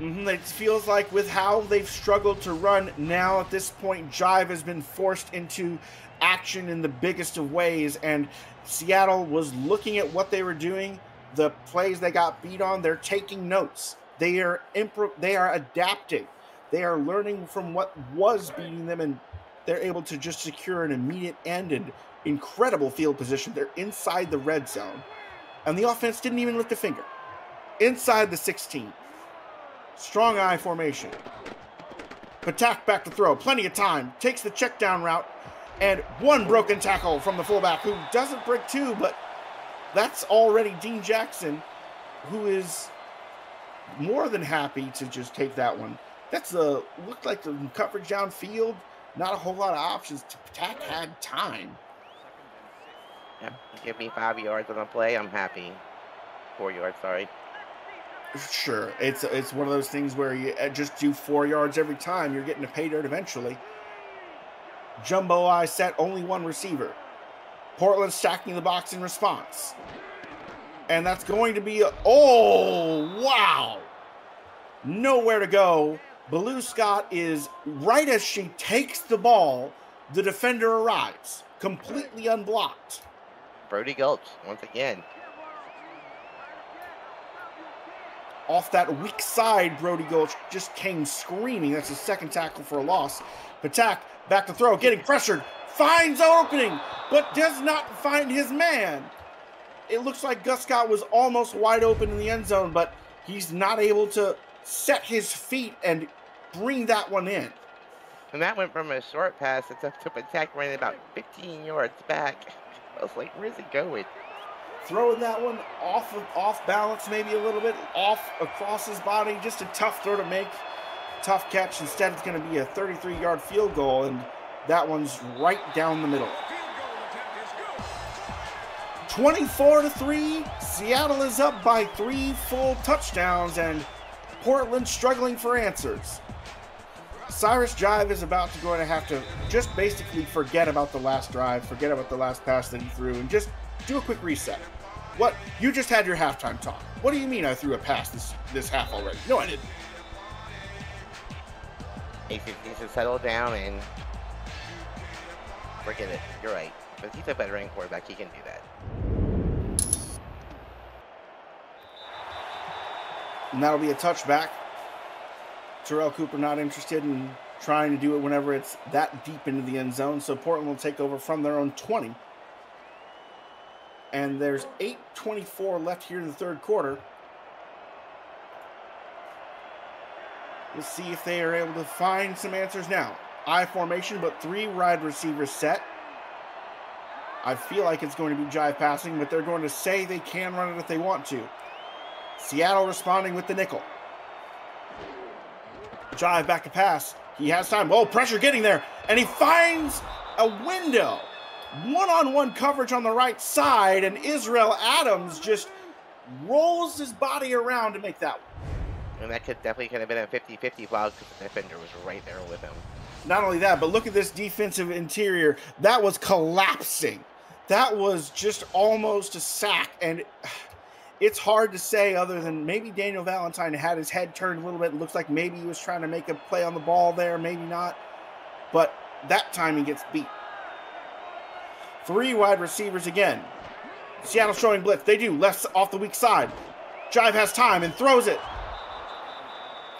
S1: Mm-hmm. It feels like with how they've struggled to run now at this point, Jive has been forced into action in the biggest of ways. And Seattle was looking at what they were doing, the plays they got beat on. They're taking notes. They are impro- They are adapting. They are learning from what was beating them, and they're able to just secure an immediate end and incredible field position. They're inside the red zone, and the offense didn't even lift a finger. Inside the 16 Strong eye formation. Patak back to throw. Plenty of time. Takes the check down route. And one broken tackle from the fullback who doesn't break two, but that's already Dean Jackson, who is more than happy to just take that one. That's a looked like the coverage downfield. Not a whole lot of options. Patak had time.
S2: Yep. Give me five yards on the play. I'm happy. four yards. Sorry.
S1: Sure, it's it's one of those things where you uh, just do four yards every time. You're getting a pay dirt eventually. Jumbo eye set, only one receiver. Portland stacking the box in response. And that's going to be a, oh, wow. Nowhere to go. Baloo Scott is right as she takes the ball, the defender arrives, completely unblocked.
S2: Brody Gulch, once again.
S1: Off that weak side, Brody Gulch just came screaming. That's his second tackle for a loss. Patak back to throw, getting pressured, finds an opening, but does not find his man. It looks like Gus Scott was almost wide open in the end zone, but he's not able to set his feet and bring that one in.
S2: And that went from a short pass to, to Patak running about 15 yards back. I was like, where's he going?
S1: Throwing that one off of, off balance, maybe a little bit off across his body. Just a tough throw to make, tough catch. Instead, it's going to be a 33-yard field goal, and that one's right down the middle. 24 to 3. Seattle is up by three full touchdowns, and Portland struggling for answers. Cyrus Jive is about to going to have to just basically forget about the last drive, forget about the last pass that he threw, and just do a quick reset. What you just had your halftime talk. What do you mean I threw a pass this this half already? No, I didn't.
S2: He should, he should settle down and forget it. You're right. But he's a veteran quarterback. He can do that.
S1: And that'll be a touchback. Terrell Cooper not interested in trying to do it whenever it's that deep into the end zone. So Portland will take over from their own 20. And there's 8.24 left here in the third quarter. We'll see if they are able to find some answers now. I formation, but three wide receivers set. I feel like it's going to be jive passing, but they're going to say they can run it if they want to. Seattle responding with the nickel. Jive back to pass. He has time. Oh, pressure getting there. And he finds a window. One on one coverage on the right side. And Israel Adams just rolls his body around to make that one.
S2: And that could definitely could have been a 50 50 block because the defender was right there with him.
S1: Not only that, but look at this defensive interior. That was collapsing. That was just almost a sack. And it's hard to say other than maybe Daniel Valentine had his head turned a little bit. It looks like maybe he was trying to make a play on the ball there, maybe not. But that time he gets beat. Three wide receivers again. Seattle showing blitz. They do. Left off the weak side. Jive has time and throws it.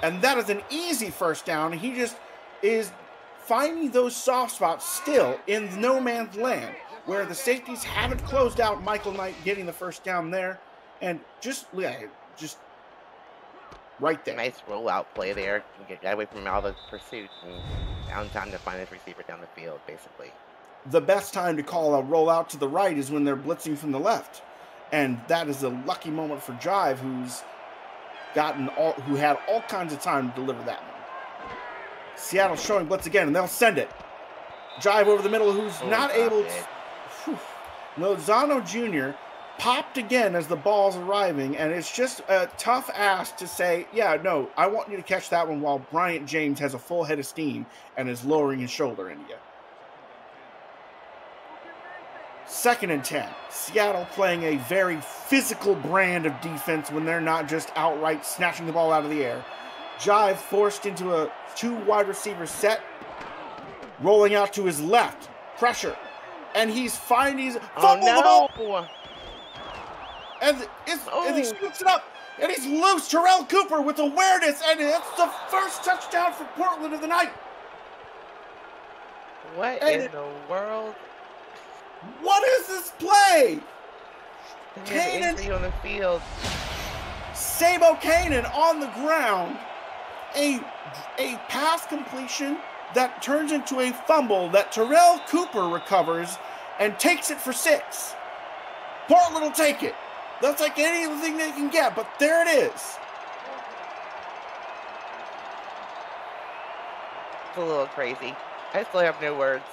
S1: And that is an easy first down. He just is finding those soft spots still in no man's land where the safeties haven't closed out Michael Knight getting the first down there. And just, yeah, just right there.
S2: Nice rollout play there. Get away from all the pursuit and down time to find his receiver down the field, basically.
S1: The best time to call a rollout to the right is when they're blitzing from the left. And that is a lucky moment for Jive, who's gotten all, who had all kinds of time to deliver that one. Seattle showing blitz again, and they'll send it. Jive over the middle, who's oh, not able to. Lozano Jr popped again as the ball's arriving, and it's just a tough ask to say, yeah, no, I want you to catch that one while Bryant James has a full head of steam and is lowering his shoulder into you. Second and 10. Seattle playing a very physical brand of defense when they're not just outright snatching the ball out of the air. Jive forced into a two wide receiver set, rolling out to his left. Pressure. And he's finding.
S2: Oh, no
S1: and, oh. and he oh. scoops it up, and he's loose. Terrell Cooper with awareness, and it's the first touchdown for Portland of the night.
S2: What and in the world?
S1: What is this play?
S2: Kanan on the field.
S1: Sabo Kanan on the ground. A a pass completion that turns into a fumble that Terrell Cooper recovers and takes it for six. Portland will take it. That's like anything they can get, but there it is.
S2: It's a little crazy. I still have no words.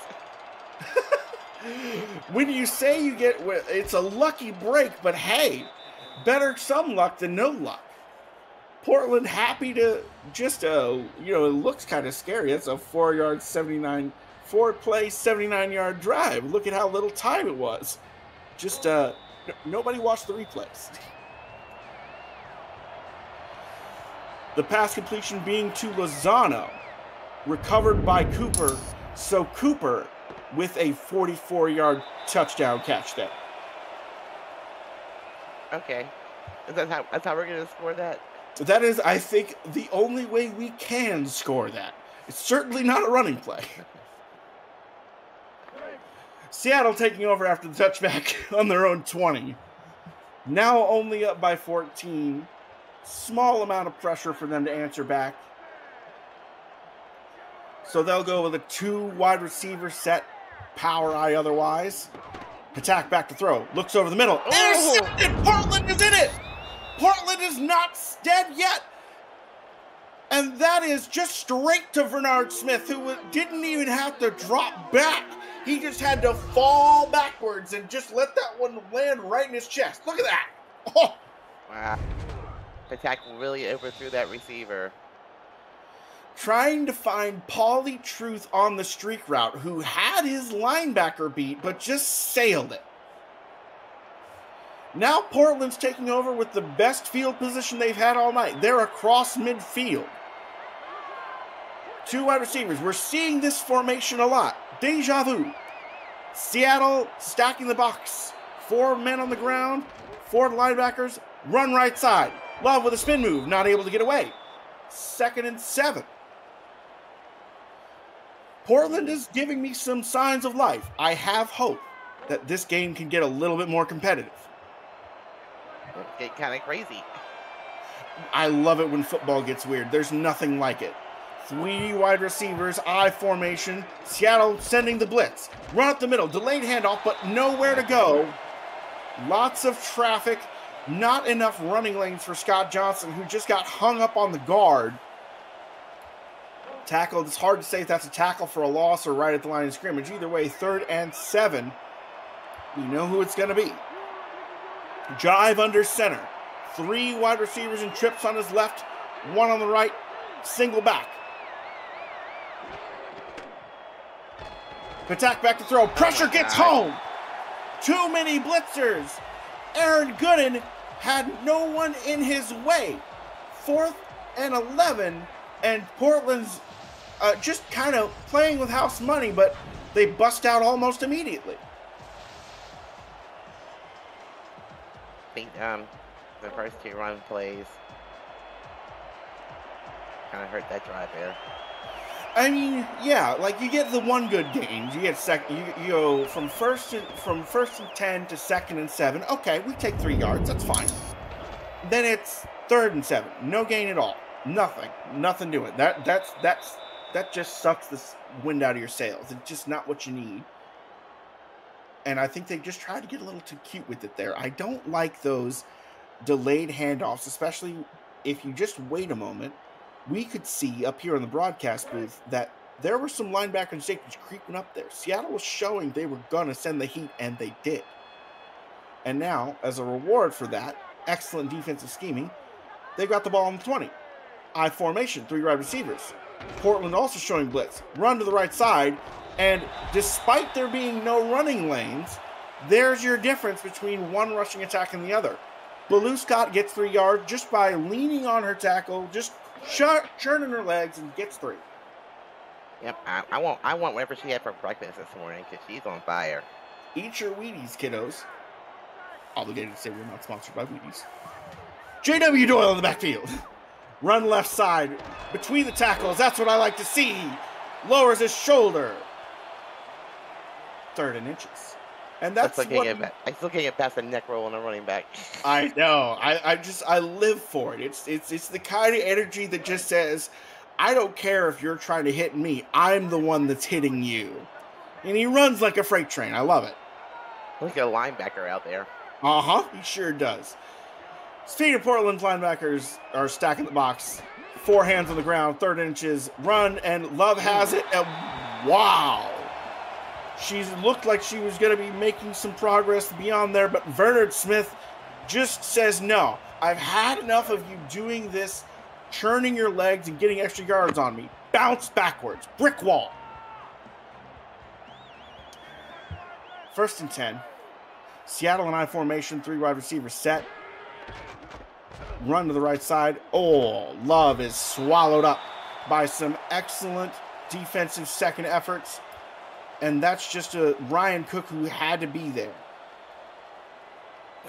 S1: when you say you get, it's a lucky break, but hey, better some luck than no luck. Portland happy to just uh you know it looks kind of scary. It's a four yard seventy nine four play seventy nine yard drive. Look at how little time it was. Just uh nobody watched the replays. The pass completion being to Lozano, recovered by Cooper. So Cooper with a 44 yard touchdown catch there.
S2: Okay. Is that how, that's how we're going to score that?
S1: That is, I think, the only way we can score that. It's certainly not a running play. Seattle taking over after the touchback on their own 20. Now only up by 14. Small amount of pressure for them to answer back. So they'll go with a two wide receiver set, power eye otherwise. Patak back to throw. Looks over the middle.
S2: Oh.
S1: Intercepted! Portland is in it! Portland is not dead yet. And that is just straight to Bernard Smith, who didn't even have to drop back. He just had to fall backwards and just let that one land right in his chest. Look at that. Oh,
S2: Wow. Patak really overthrew that receiver.
S1: Trying to find Paulie Truth on the streak route, who had his linebacker beat, but just sailed it. Now Portland's taking over with the best field position they've had all night. They're across midfield. Two wide receivers. We're seeing this formation a lot. Deja vu. Seattle stacking the box. Four men on the ground, four linebackers, run right side. Love with a spin move, not able to get away. Second and seven. Portland is giving me some signs of life. I have hope that this game can get a little bit more competitive.
S2: Get kind of crazy.
S1: I love it when football gets weird. There's nothing like it. Three wide receivers, I formation. Seattle sending the blitz. Run up the middle, delayed handoff, but nowhere to go. Lots of traffic, not enough running lanes for Scott Johnson, who just got hung up on the guard. Tackle, it's hard to say if that's a tackle for a loss or right at the line of scrimmage. Either way, third and seven. You know who it's going to be. Jive under center. Three wide receivers and trips on his left, one on the right, single back. Attack back to throw. Pressure gets home. Too many blitzers. Aaron Gooden had no one in his way. Fourth and 11, and Portland's uh, just kind of playing with house money, but they bust out almost immediately.
S2: I think um, the first two run plays kind of hurt that drive there.
S1: I mean, yeah, like you get the one good gains. You get second. You, you go from first and from first and ten to second and seven. Okay, we take three yards. That's fine. Then it's third and seven. No gain at all. Nothing. Nothing doing. That that's that's that just sucks the wind out of your sails. It's just not what you need. And I think they just tried to get a little too cute with it there. I don't like those delayed handoffs, especially if you just wait a moment we could see up here in the broadcast booth that there were some linebackers safeties creeping up there. Seattle was showing they were going to send the heat, and they did. And now, as a reward for that excellent defensive scheming, they got the ball on the 20. I formation, three wide receivers. Portland also showing blitz. Run to the right side, and despite there being no running lanes, there's your difference between one rushing attack and the other. Baloo Scott gets three yards just by leaning on her tackle, just chur- churning her legs, and gets three.
S2: Yep, I, I want I want whatever she had for breakfast this morning because she's on fire.
S1: Eat your Wheaties, kiddos. Obligated to say we're not sponsored by Wheaties. J.W. Doyle in the backfield. Run left side. Between the tackles. That's what I like to see. Lowers his shoulder. Third and inches. And
S2: I
S1: that's
S2: still can't
S1: what
S2: get. I still can't get past the neck roll on a running back.
S1: I know. I, I just I live for it. It's it's it's the kind of energy that just says, I don't care if you're trying to hit me. I'm the one that's hitting you. And he runs like a freight train. I love it.
S2: Look at a linebacker out there.
S1: Uh huh. He sure does. Speaking of Portland linebackers are stacking the box. Four hands on the ground, third inches, run, and Love has it. And wow. She looked like she was going to be making some progress beyond there, but Bernard Smith just says, no, I've had enough of you doing this, churning your legs and getting extra yards on me. Bounce backwards. Brick wall. First and 10. Seattle and I formation, three wide receivers set. Run to the right side. Oh, Love is swallowed up by some excellent defensive second efforts. And that's just a Ryan Cook who had to be there.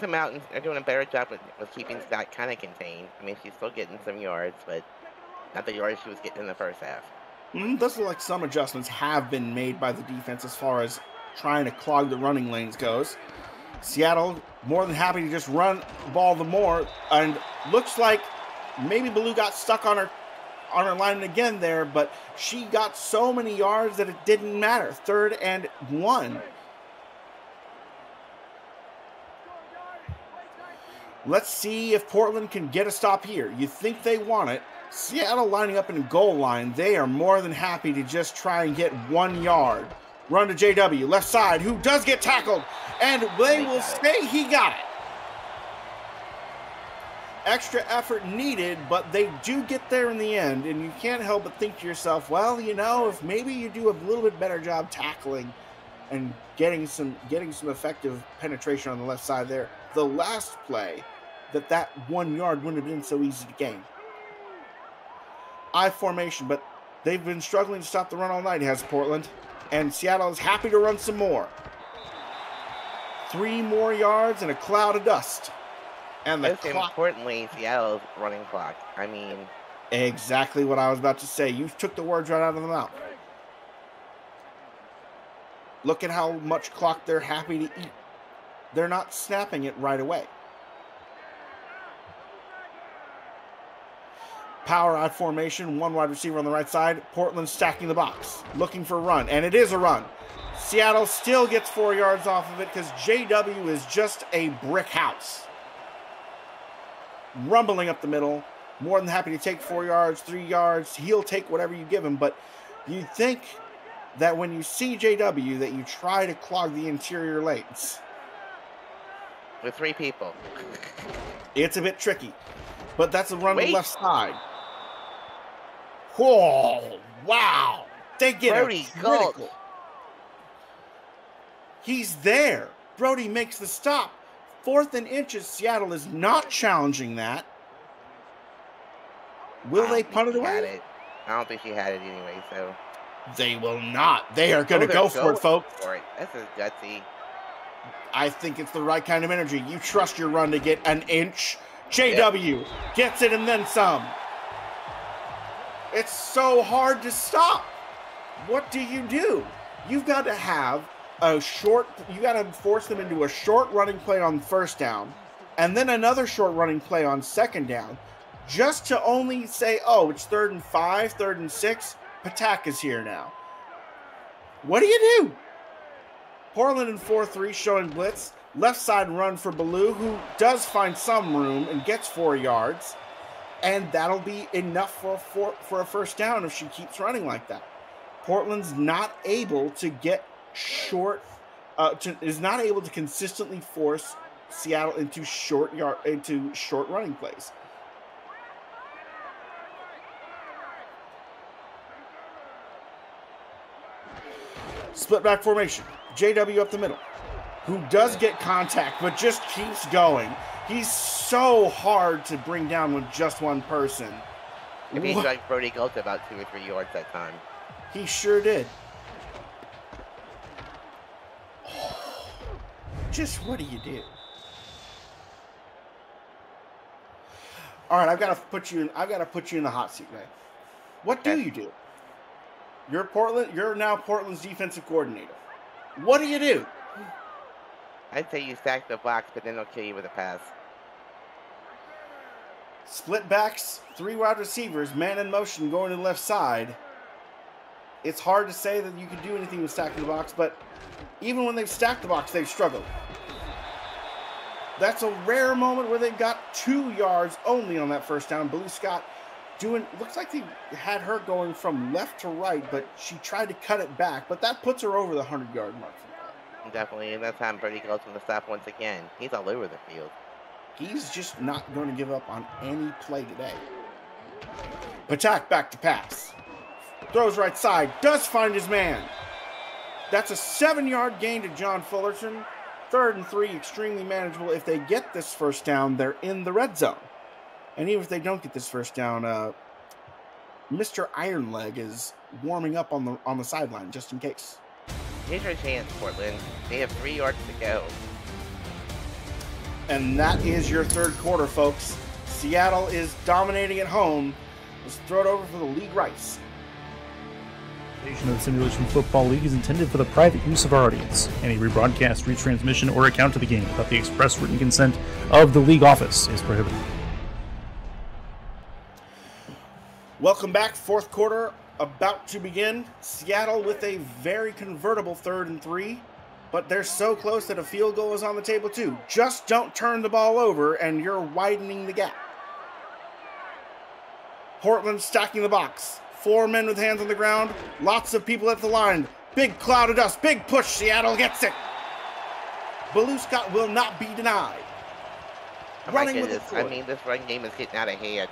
S2: The Mountains are doing a better job with, with keeping Scott kind of contained. I mean, she's still getting some yards, but not the yards she was getting in the first half.
S1: Mm, does look like some adjustments have been made by the defense as far as trying to clog the running lanes goes. Seattle more than happy to just run the ball the more, and looks like maybe Baloo got stuck on her on her line again there, but she got so many yards that it didn't matter. Third and one. Let's see if Portland can get a stop here. You think they want it. Seattle lining up in goal line. They are more than happy to just try and get one yard. Run to JW, left side, who does get tackled. And they will say he got it. Extra effort needed, but they do get there in the end. And you can't help but think to yourself, well, you know, if maybe you do a little bit better job tackling and getting some getting some effective penetration on the left side there, the last play, that that one yard wouldn't have been so easy to gain. I formation, but they've been struggling to stop the run all night, has Portland. And Seattle is happy to run some more. Three more yards and a cloud of dust. And the
S2: Most
S1: clock.
S2: importantly, Seattle's running clock. I mean,
S1: Exactly what I was about to say. You took the words right out of the mouth. Look at how much clock they're happy to eat. They're not snapping it right away. Power out formation, one wide receiver on the right side. Portland stacking the box, looking for a run, and it is a run. Seattle still gets four yards off of it because JW is just a brick house. Rumbling up the middle, more than happy to take four yards, three yards. He'll take whatever you give him, but you think that when you see JW that you try to clog the interior lanes.
S2: with three people.
S1: It's a bit tricky, but that's a run to the left side. Whoa! Wow! They get
S2: Brody
S1: critical. He's there. Brody makes the stop. Fourth and inches. Seattle is not challenging that. Will they punt it away?
S2: it. I don't think she had it anyway, so.
S1: They will not. They are going to
S2: Oh,
S1: go for it, folks.
S2: For it. This is gutsy.
S1: I think it's the right kind of energy. You trust your run to get an inch. JW gets it and then some. It's so hard to stop. What do you do? You've got to have a short, you got to force them into a short running play on first down and then another short running play on second down just to only say, oh, it's third and five, third and six. Patak is here now. What do you do? Portland in 4 3 showing blitz. Left side run for Baloo, who does find some room and gets four yards. And that'll be enough for a, four, for a first down if she keeps running like that. Portland's not able to get short, uh, to, is not able to consistently force Seattle into short yard into short running plays. Split back formation. JW up the middle, who does get contact but just keeps going. He's so hard to bring down with just one person.
S2: He
S1: Wha-
S2: dragged Brody Galt about two or three yards that time.
S1: He sure did. Just what do you do? All right, I've got to put you in. I've got to put you in the hot seat, man. What do you do? You're Portland. You're now Portland's defensive coordinator. What do you do?
S2: I'd say you stack the box, but then they'll kill you with a pass.
S1: Split backs, three wide receivers, man in motion going to the left side. It's hard to say that you can do anything with stacking the box, but even when they've stacked the box, they've struggled. That's a rare moment where they got two yards only on that first down. Baloo Scott doing looks like they had her going from left to right, but she tried to cut it back. But that puts her over the hundred yard mark.
S2: Definitely, and that time Brody Galt's going to stop once again. He's all over the field.
S1: He's just not going to give up on any play today. Patak back to pass. Throws right side. Does find his man. That's a seven yard gain to John Fullerton. Third and three, extremely manageable. If they get this first down, they're in the red zone. And even if they don't get this first down, uh, Mr. Ironleg is warming up on the on the sideline just in case.
S2: Here's your chance, Portland. They have three yards to go.
S1: And that is your third quarter, folks. Seattle is dominating at home. Let's throw it over for the league rights.
S4: Of the Simulation Football League is intended for the private use of our audience. Any rebroadcast, retransmission, or account of the game without the express written consent of the league office is prohibited.
S1: Welcome back. Fourth quarter about to begin. Seattle with a very convertible third and three, but they're so close that a field goal is on the table too. Just don't turn the ball over, and you're widening the gap. Portland stacking the box. Four men with hands on the ground. Lots of people at the line. Big cloud of dust. Big push. Seattle gets it. Baloo Scott will not be denied.
S2: Oh
S1: Running with the
S2: I mean, this run game is getting out of hand.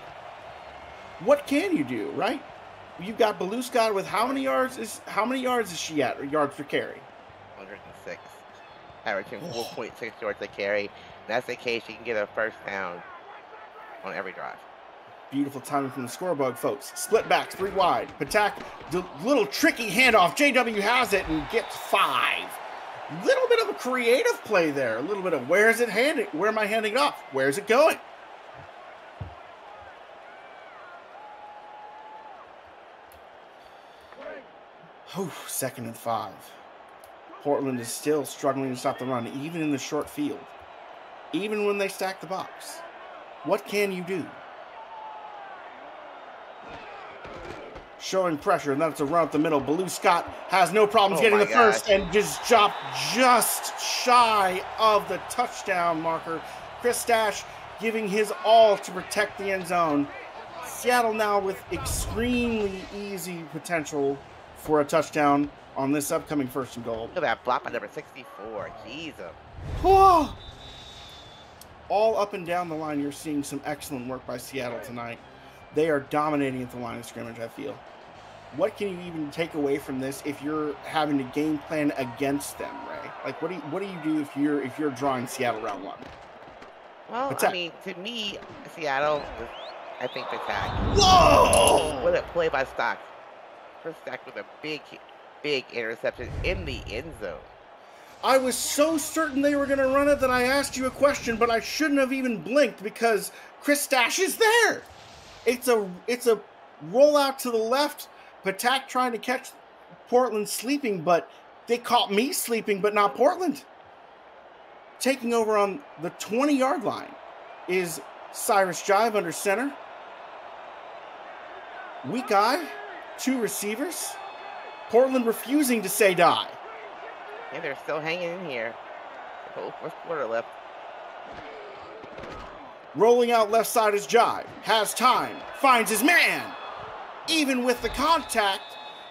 S1: what can you do, right? You've got Baloo Scott with how many yards is how many yards is she at or yards per carry?
S2: 106. Averaging 4.6 yards a carry. If that's the case, you can get a first down on every drive.
S1: Beautiful timing from the scorebug, folks. Split backs, three wide. Patak, the little tricky handoff. JW has it and gets five. Little bit of a creative play there. A little bit of where is it handing? Where am I handing it off? Where's it going? Whew, second and five. Portland is still struggling to stop the run, even in the short field. Even when they stack the box. What can you do? Showing pressure, and that's a run up the middle. Baloo Scott has no problems
S2: Oh
S1: getting the first and just dropped just shy of the touchdown marker. Chris Stash giving his all to protect the end zone. Seattle now with extremely easy potential for a touchdown on this upcoming first and goal.
S2: Look at that block by number 64. Jesus.
S1: Whew. All up and down the line, you're seeing some excellent work by Seattle tonight. They are dominating at the line of scrimmage, I feel. What can you even take away from this if you're having to game plan against them, Ray? Like, what do you, what do you do if you're if you're drawing Seattle round one?
S2: Well,
S1: What's
S2: I
S1: that?
S2: mean, to me, Seattle, was, I think the tag.
S1: Whoa!
S2: What a play by Stock. Chris Stash with a big, big interception in the end zone.
S1: I was so certain they were going to run it that I asked you a question, but I shouldn't have even blinked because Chris Stash is there. It's a it's a rollout to the left. Patak trying to catch Portland sleeping, but they caught me sleeping, but not Portland. Taking over on the 20 yard line is Cyrus Jive under center. Weak I, two receivers. Portland refusing to say die.
S2: And they're still hanging in here. Oh, fourth quarter left.
S1: Rolling out left side is Jive. Has time. Finds his man. Even with the contact,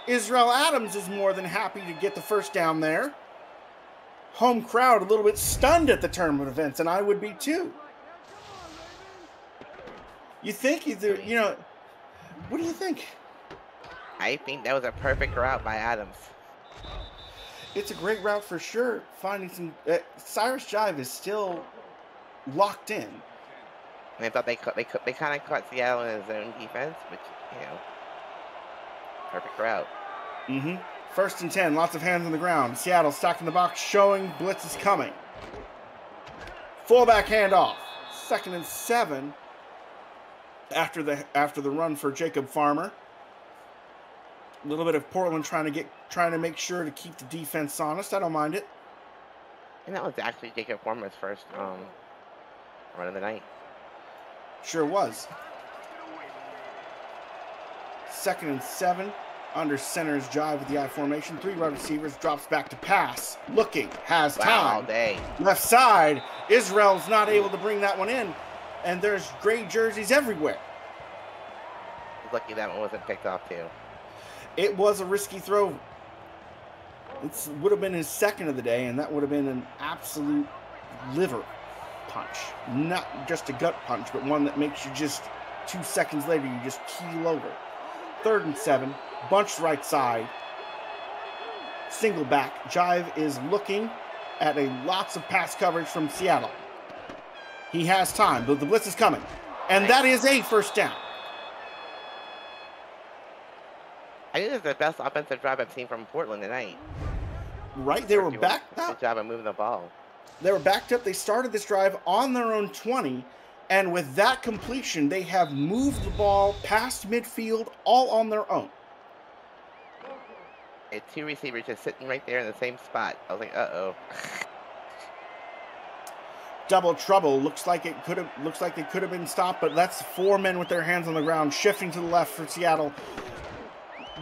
S1: Israel Adams is more than happy to get the first down there. Home crowd a little bit stunned at the tournament events, and I would be too. You think either, you know, what do you think?
S2: I think that was a perfect route by Adams.
S1: It's a great route for sure. Finding some. Uh, Cyrus Jive is still locked in.
S2: And I thought they caught, they caught, they kind of caught Seattle in his own defense, which you know, perfect route.
S1: Mm-hmm. First and ten, lots of hands on the ground. Seattle stacking the box, showing blitz is coming. Fullback handoff. Second and seven. After the after the run for Jacob Farmer. A little bit of Portland trying to get trying to make sure to keep the defense honest. I don't mind it.
S2: And that was actually Jacob Forman's first um, run of the night.
S1: Sure was. Second and seven. Under center's jive with the I formation. Three wide receivers drops back to pass. Looking, has
S2: Wow,
S1: time.
S2: day.
S1: left side. Israel's not able to bring that one in, and there's gray jerseys everywhere.
S2: Lucky that one wasn't picked off too.
S1: It was a risky throw. It would have been his second of the day, and that would have been an absolute liver punch. Not just a gut punch, but one that makes you just two seconds later, you just keel over. Third and seven, bunch right side. Single back. Jive is looking at a lots of pass coverage from Seattle. He has time, but the blitz is coming. And that is a first down.
S2: I think it's the best offensive drive I've seen from Portland tonight.
S1: Right? They were backed up.
S2: Good job of moving the ball.
S1: They were backed up. They started this drive on their own 20. And with that completion, they have moved the ball past midfield all on their own.
S2: And two receivers just sitting right there in the same spot. I was like, uh oh.
S1: Double trouble. Looks like it could have looks like they could have been stopped, but that's four men with their hands on the ground, shifting to the left for Seattle.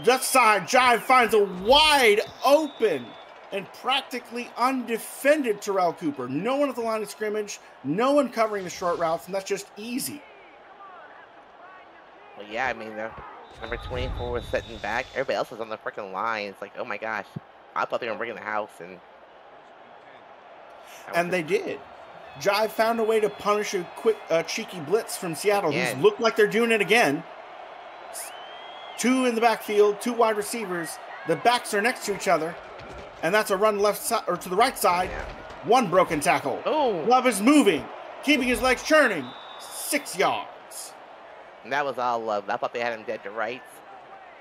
S1: Left side, Jive finds a wide open and practically undefended Terrell Cooper. No one at the line of scrimmage, no one covering the short routes, and that's just easy.
S2: Well, yeah, I mean, the number 24 was sitting back. Everybody else was on the freaking line. It's like, oh my gosh. I thought they were bringing the house, and.
S1: And they did. Jive found a way to punish a quick, uh, cheeky blitz from Seattle,
S2: Again.
S1: who's looked like they're doing it again. Two in the backfield, two wide receivers. The backs are next to each other, and that's a run left side or to the right side. One broken tackle.
S2: Oh,
S1: Love is moving, keeping his legs churning. Six yards.
S2: and that was all love. I thought they had him dead to rights.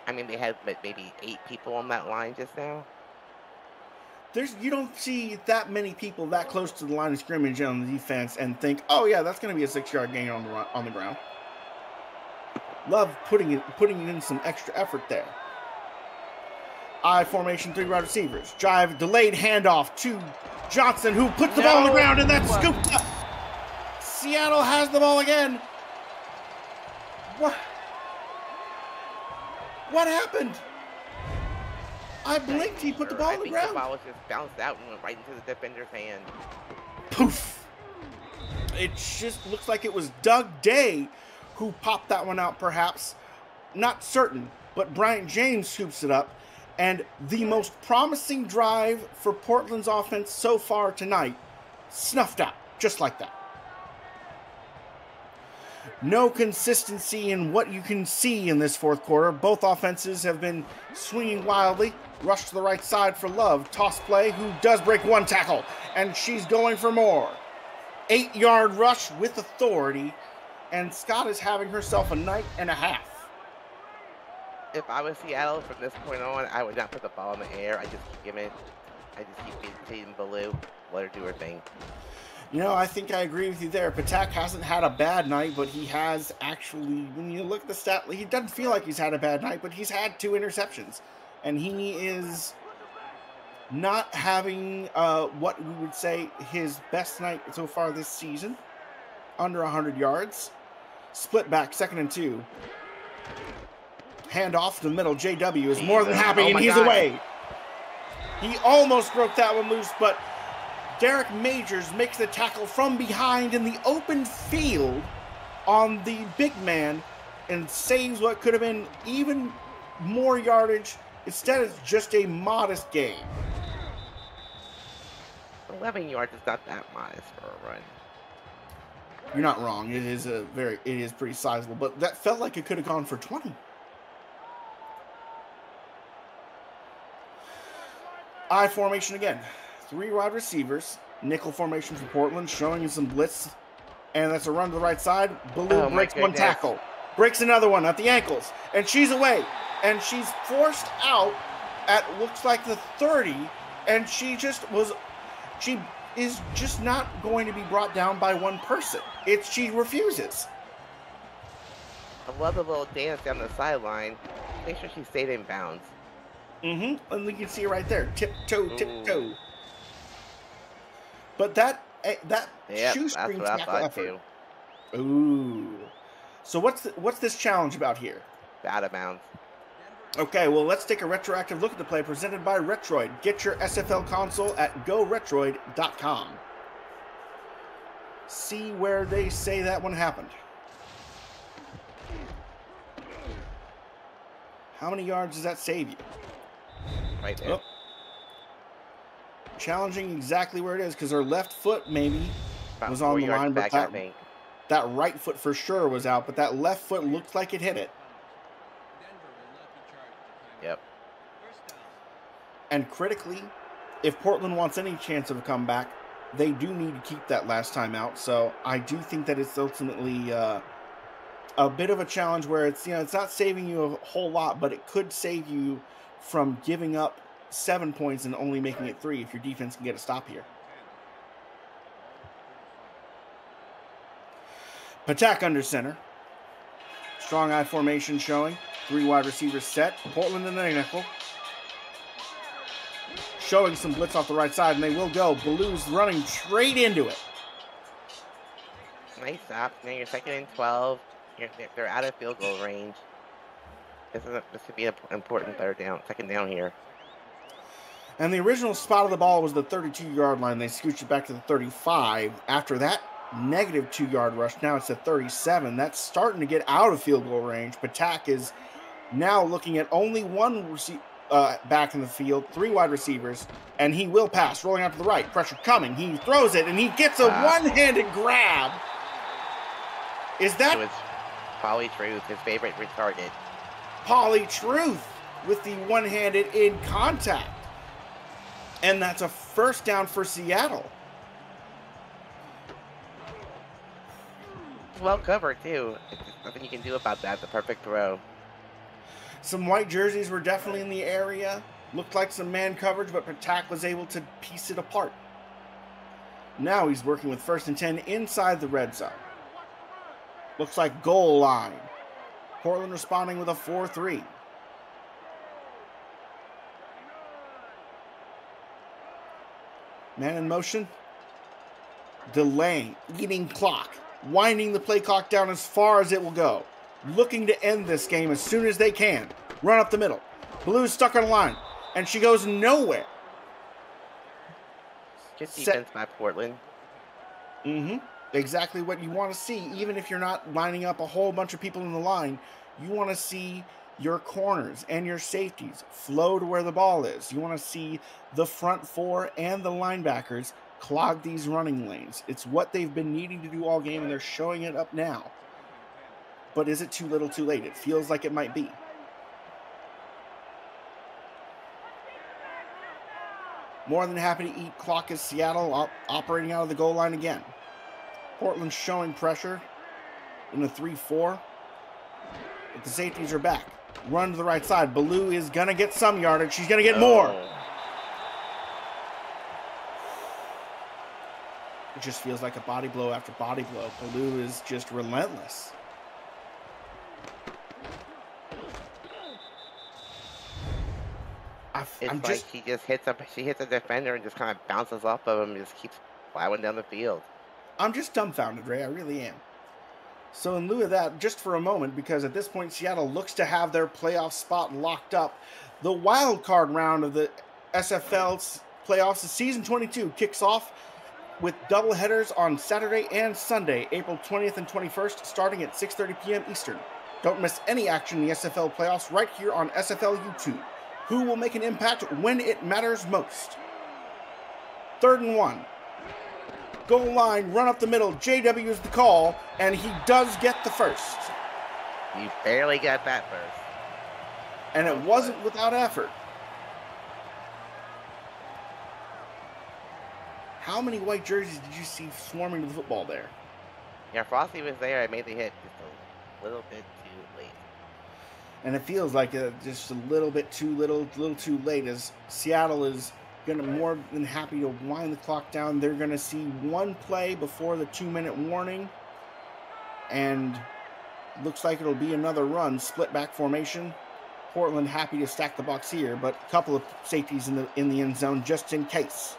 S2: I mean, they had maybe eight people on that line just now.
S1: There's you don't see that many people that close to the line of scrimmage on the defense and think, oh yeah, that's going to be a six-yard gain on the run, on the ground. Love putting it putting in some extra effort there. I formation, three wide receivers. Jive delayed handoff to Johnson, who puts the ball on the ground, and that's scooped up. Seattle has the ball again. What? What happened? I blinked. He put the ball
S2: I
S1: on the ground.
S2: the ball just bounced out and went right into the defender's hand.
S1: poof. It just looks like it was Doug Day who popped that one out, perhaps. Not certain, but Bryant James scoops it up. And the most promising drive for Portland's offense so far tonight snuffed out, just like that. No consistency in what you can see in this fourth quarter. Both offenses have been swinging wildly. Rush to the right side for Love. Toss play, who does break one tackle, and she's going for more. Eight yard rush with authority, and Scott is having herself a night and a half.
S2: If I was Seattle from this point on, I would not put the ball in the air. I just keep giving it. I just keep feeding- feeding Baloo. Let her do her thing.
S1: You know, I think I agree with you there. Patak hasn't had a bad night, but he has actually, when you look at the stat, he doesn't feel like he's had a bad night, but he's had two interceptions. And he is not having uh, what we would say his best night so far this season. Under 100 yards. Split back, second and two. Hand off to the middle. JW is more than happy,
S2: Oh
S1: and he's
S2: God.
S1: away. He almost broke that one loose, but Derek Majors makes the tackle from behind in the open field on the big man and saves what could have been even more yardage. Instead, it's just a modest gain.
S2: 11 yards is not that modest for a run.
S1: You're not wrong. It is a very, it is pretty sizable, but that felt like it could have gone for 20. I formation again. Three wide receivers. Nickel formation for Portland, showing you some blitz. And that's a run to the right side. Baloo
S2: Oh,
S1: breaks one tackle. Breaks another one at the ankles. And she's away. And she's forced out at looks like the 30. And she just was she is just not going to be brought down by one person. It's she refuses.
S2: I love the little dance down the sideline. Make sure she stayed in bounds.
S1: Mm-hmm. And you can see it right there. Tiptoe,
S2: Ooh.
S1: tiptoe. But that eh, that
S2: Yep,
S1: shoestring tackle effort.
S2: too.
S1: Ooh. So what's the, what's this challenge about here?
S2: Out of bounds.
S1: Okay, well let's take a retroactive look at the play presented by Retroid. Get your SFL console at goretroid.com. See where they say that one happened. How many yards does that save you?
S2: Right there.
S1: Oh. Challenging exactly where it is because her left foot maybe
S2: About
S1: was on the line, but that, that right foot for sure was out, but that left foot looked like it hit it.
S2: Yep.
S1: And critically, if Portland wants any chance of a comeback, they do need to keep that last time out. So I do think that it's ultimately uh, a bit of a challenge where it's you know it's not saving you a whole lot, but it could save you from giving up seven points and only making it three if your defense can get a stop here. Patak under center. Strong I formation showing. Three wide receivers set. Portland in the nickel. Showing some blitz off the right side, and they will go. Baloo's running straight into it.
S2: Nice stop. Now you're second and 12. You're, they're- out of field goal range. This is a, this could be an important third down, second down here.
S1: And the original spot of the ball was the 32 yard line. They scooched it back to the 35. After that negative two yard rush, now it's at 37. That's starting to get out of field goal range. Patak is now looking at only one rece- uh, back in the field, three wide receivers, and he will pass, rolling out to the right. Pressure coming. He throws it, and he gets a
S2: Wow.
S1: one handed grab. Is that?
S2: It was Polly Truth, his favorite target.
S1: Polly Truth with the one handed in contact? And that's a first down for Seattle.
S2: Well covered, too. There's nothing you can do about that. The perfect throw.
S1: Some white jerseys were definitely in the area. Looked like some man coverage, but Patak was able to piece it apart. Now he's working with first and 10 inside the red zone. Looks like goal line. Portland responding with a 4 3. Man in motion. Delaying, eating clock, winding the play clock down as far as it will go. Looking to end this game as soon as they can. Run up the middle. Baloo's stuck on a line, and she goes nowhere.
S2: Good defense by Portland.
S1: Mm-hmm. Exactly what you want to see. Even if you're not lining up a whole bunch of people in the line, you want to see your corners and your safeties flow to where the ball is. You want to see the front four and the linebackers clog these running lanes. It's what they've been needing to do all game, and they're showing it up now. But is it too little, too late? It feels like it might be. More than happy to eat clock as Seattle op- operating out of the goal line again. Portland showing pressure in a 3 4. But the safeties are back. Run to the right side. Baloo is going to get some yardage. She's going to get more.
S2: Oh,
S1: It just feels like a body blow after body blow. Baloo is just relentless. I,
S2: It's
S1: am
S2: like
S1: just
S2: she just hits up. She hits a defender and just kind of bounces off of him and just keeps plowing down the field.
S1: I'm just dumbfounded, Ray. I really am. So, in lieu of that, just for a moment, because at this point Seattle looks to have their playoff spot locked up, the wild card round of the SFL 's playoffs, the season 22, kicks off with doubleheaders on Saturday and Sunday, April 20th and 21st, starting at 6:30 p.m. Eastern. Don't miss any action in the SFL playoffs right here on SFL YouTube. Who will make an impact when it matters most? Third and one goal line, run up the middle. JW is the call, and he does get the first.
S2: You barely got that first.
S1: And it wasn't without effort. How many white jerseys did you see swarming to the football there?
S2: Yeah, Frosty was there. I made the hit just a little bit too late.
S1: And it feels like uh, just a little bit too little, a little too late. As Seattle is going to more than happy to wind the clock down. They're going to see one play before the two-minute warning, and looks like it'll be another run, split back formation. Portland happy to stack the box here, but a couple of safeties in the in the end zone just in case.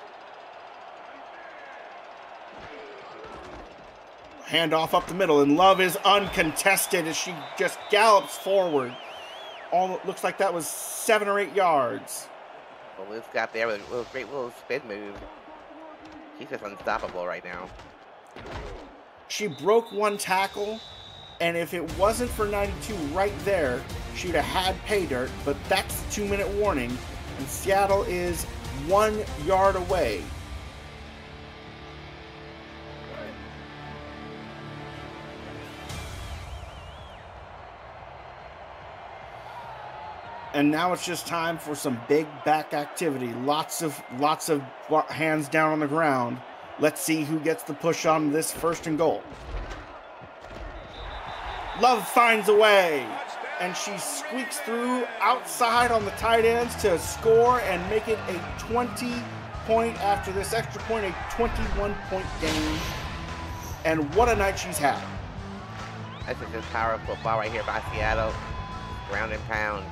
S1: Handoff up the middle, and Love is uncontested as she just gallops forward. All looks like that was seven or eight yards.
S2: Well, Luke got there with a little, great little spin move. She's just unstoppable right now.
S1: She broke one tackle, and if it wasn't for 92 right there, she'd have had pay dirt. But that's the two minute warning, and Seattle is one yard away. And now it's just time for some big back activity. Lots of lots of hands down on the ground. Let's see who gets the push on this first and goal. Love finds a way, and she squeaks through outside on the tight ends to score and make it a 20 point after this extra point, a 21 point game. And what a night she's had.
S2: This is just power football right here by Seattle. Ground and pound.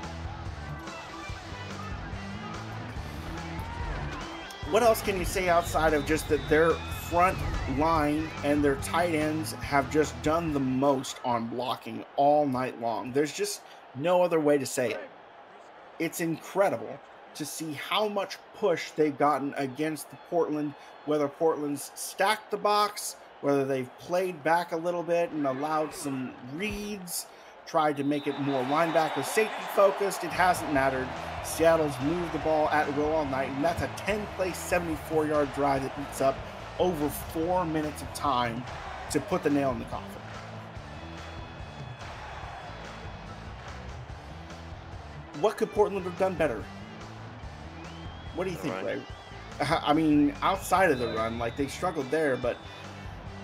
S1: What else can you say outside of just that their front line and their tight ends have just done the most on blocking all night long? There's just no other way to say it. It's incredible to see how much push they've gotten against the Portland, whether Portland's stacked the box, whether they've played back a little bit and allowed some reads, tried to make it more linebacker safety focused. It hasn't mattered. Seattle's moved the ball at will all night, and that's a 10 play, 74 yard drive that eats up over four minutes of time to put the nail in the coffin. What could Portland have done better? What do you think, Ray? Uh, I mean, outside of the run, like they struggled there, but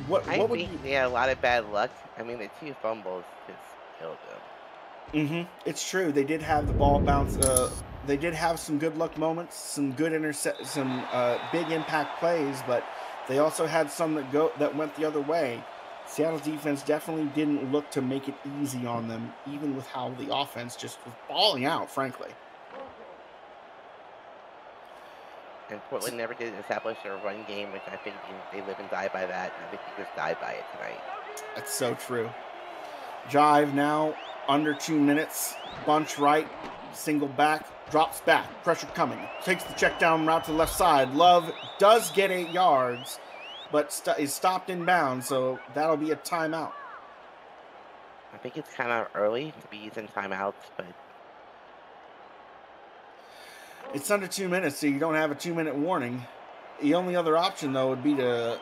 S1: what,
S2: I
S1: what
S2: think you... they had a lot of bad luck. I mean, the two fumbles just killed them.
S1: Mm-hmm. It's true. They did have the ball bounce. Uh, they did have some good luck moments, some good intercept, some uh, big impact plays, but they also had some that go that went the other way. Seattle's defense definitely didn't look to make it easy on them, even with how the offense just was balling out. Frankly.
S2: And Portland never did establish their run game, which I think they live and die by that. I think they just died by it tonight.
S1: That's so true. Jive now under two minutes. Bunch right, single back, drops back, pressure coming. Takes the check down route to the left side. Love does get eight yards, but st- is stopped in bounds, so that'll be a timeout.
S2: I think it's kind of early to be using timeouts, but
S1: it's under two minutes, so you don't have a two minute warning. The only other option, though, would be to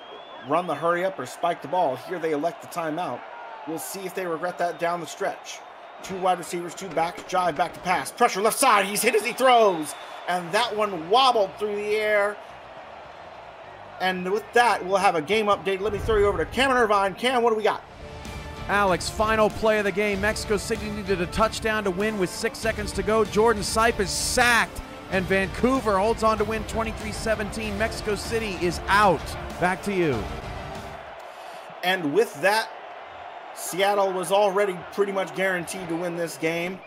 S1: run the hurry up or spike the ball. Here they elect the timeout. We'll see if they regret that down the stretch. Two wide receivers, two backs, jive back to pass. Pressure left side. He's hit as he throws. And that one wobbled through the air. And with that, we'll have a game update. Let me throw you over to Cameron Irvine. Cam, what do we got?
S3: Alex, final play of the game. Mexico City needed a touchdown to win with six seconds to go. Jordan Sipe is sacked and Vancouver holds on to win 23 17. Mexico City is out. Back to you.
S1: And with that, Seattle was already pretty much guaranteed to win this game,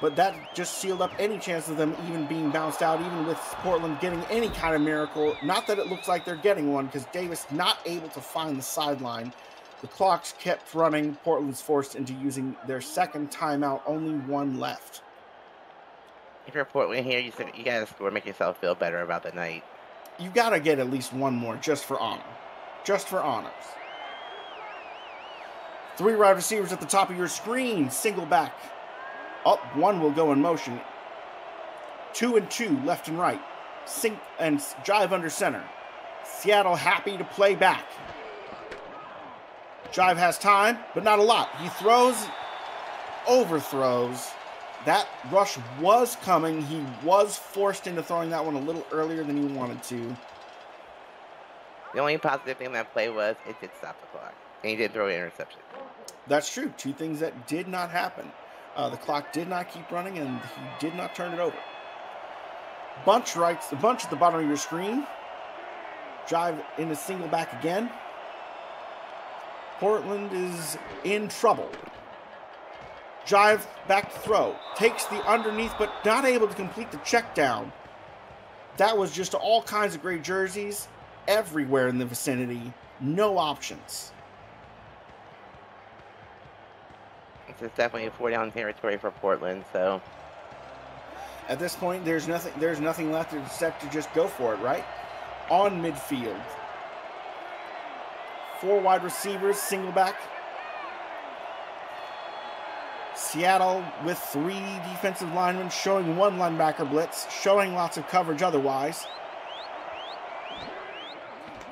S1: but that just sealed up any chance of them even being bounced out, even with Portland getting any kind of miracle. Not that it looks like they're getting one, because Davis not able to find the sideline. The clocks kept running. Portland's forced into using their second timeout, only one left
S2: if you're Portland here, you you gotta score, make yourself feel better about the night.
S1: You gotta get at least one more just for honor, just for honors. Three wide receivers at the top of your screen, single back. Up one will go in motion. Two and two, left and right. Sink and drive under center. Seattle happy to play back. Jive has time, but not a lot. He throws, overthrows, that rush was coming. He was forced into throwing that one a little earlier than he wanted to.
S2: The only positive thing that play was it did stop the clock. And he did throw an interception.
S1: That's true. Two things that did not happen. Uh, the clock did not keep running, and he did not turn it over. Bunch right, the bunch at the bottom of your screen. Drive in a single back again. Portland is in trouble. Jive back to throw. Takes the underneath, but not able to complete the check down. That was just all kinds of great jerseys everywhere in the vicinity. No options.
S2: Is definitely a four down territory for Portland, so
S1: at this point there's nothing there's nothing left except to just go for it, right? On midfield. Four wide receivers, single back, Seattle with three defensive linemen showing one linebacker blitz, showing lots of coverage otherwise.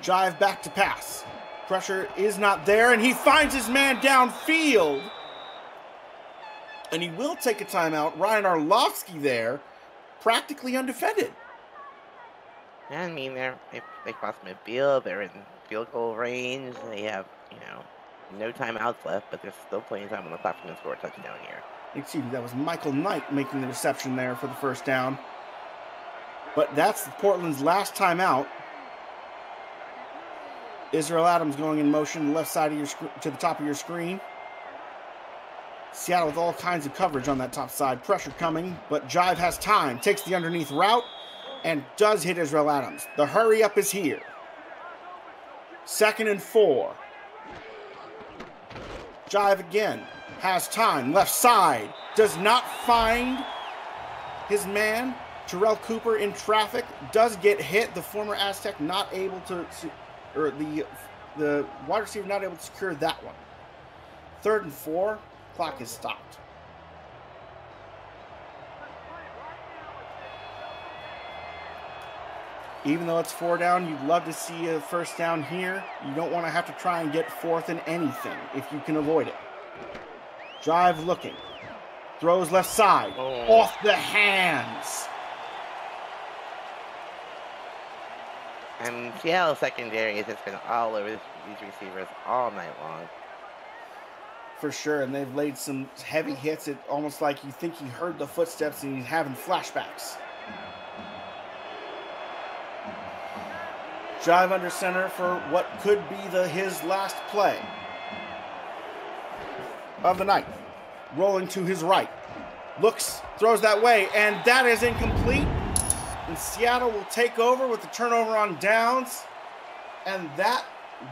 S1: Jive back to pass. Pressure is not there, and he finds his man downfield. And he will take a timeout. Ryan Arlovsky there, practically undefended.
S2: Yeah, I mean, they're, they, they crossed midfield. They're in field goal range. They have, you know, no timeouts left, but there's still plenty of time on the clock to score a touchdown here.
S1: Excuse me, that was Michael Knight making the reception there for the first down. But that's Portland's last timeout. Israel Adams going in motion, left side of your sc- to the top of your screen. Seattle with all kinds of coverage on that top side. Pressure coming, but Jive has time. Takes the underneath route and does hit Israel Adams. The hurry up is here. Second and four. Jive again. Has time. Left side. Does not find his man. Terrell Cooper in traffic. Does get hit. The former Aztec not able to, or the the wide receiver not able to secure that one. Third and four. Clock is stopped. Even though it's four down, you'd love to see a first down here. You don't want to have to try and get fourth in anything if you can avoid it. Jive looking. Throws left side.
S2: Oh.
S1: Off the hands.
S2: And Seattle secondary has just been all over these receivers all night long.
S1: For sure. And they've laid some heavy hits. It almost like you think he heard the footsteps and he's having flashbacks. Jive under center for what could be the his last play of the night. Rolling to his right. Looks, throws that way, and that is incomplete. And Seattle will take over with the turnover on downs. And that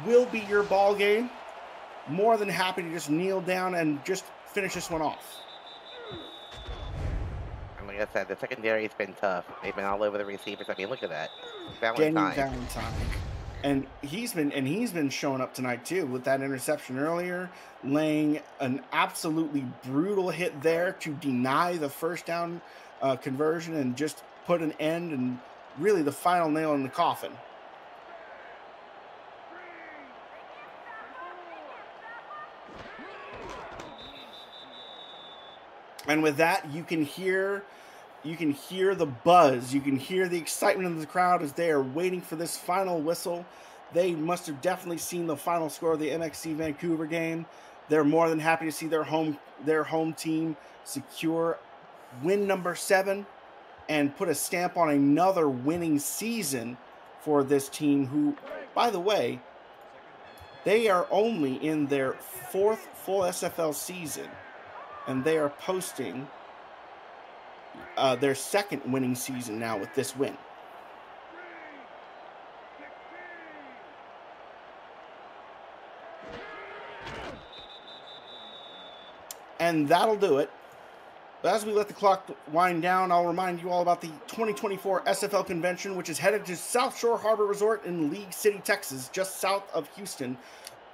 S1: will be your ball game. More than happy to just kneel down and just finish this one off.
S2: And like I said, the secondary's been tough. They've been all over the receivers. I mean, look at that. Valentine.
S1: Valentine. And he's been and he's been showing up tonight too with that interception earlier, laying an absolutely brutal hit there to deny the first down uh, conversion and just put an end and really the final nail in the coffin. And with that, you can hear you can hear the buzz. You can hear the excitement of the crowd as they are waiting for this final whistle. They must have definitely seen the final score of the MXC Vancouver game. They're more than happy to see their home their home team secure win number 7 and put a stamp on another winning season for this team who by the way, they are only in their fourth full SFL season and they are posting uh, their second winning season now with this win. And that'll do it. But as we let the clock wind down, I'll remind you all about the 2024 SFL convention, which is headed to South Shore Harbor Resort in League City, Texas, just south of Houston,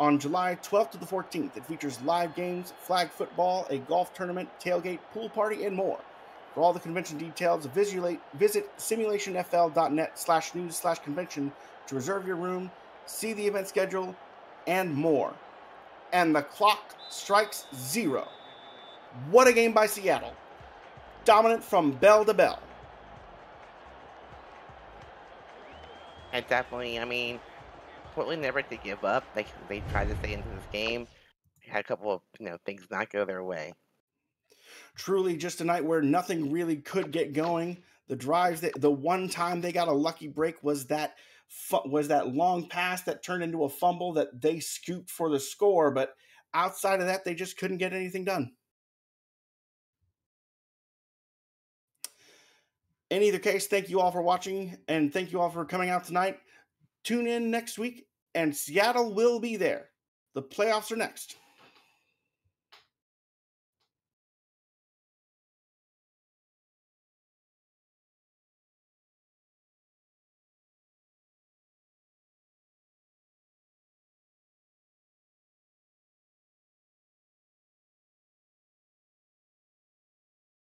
S1: on July 12th to the 14th. It features live games, flag football, a golf tournament, tailgate, pool party, and more. For all the convention details, visit, simulationfl.net slash news slash convention to reserve your room, see the event schedule, and more. And the clock strikes zero. What a game by Seattle. Dominant from bell to bell.
S2: And definitely, I mean, Never to give up. They they tried to stay into this game. Had a couple of you know things not go their way.
S1: Truly, just a night where nothing really could get going. The drives that the one time they got a lucky break was that was that long pass that turned into a fumble that they scooped for the score. But outside of that, they just couldn't get anything done. In either case, thank you all for watching and thank you all for coming out tonight. Tune in next week, and Seattle will be there. The playoffs are next.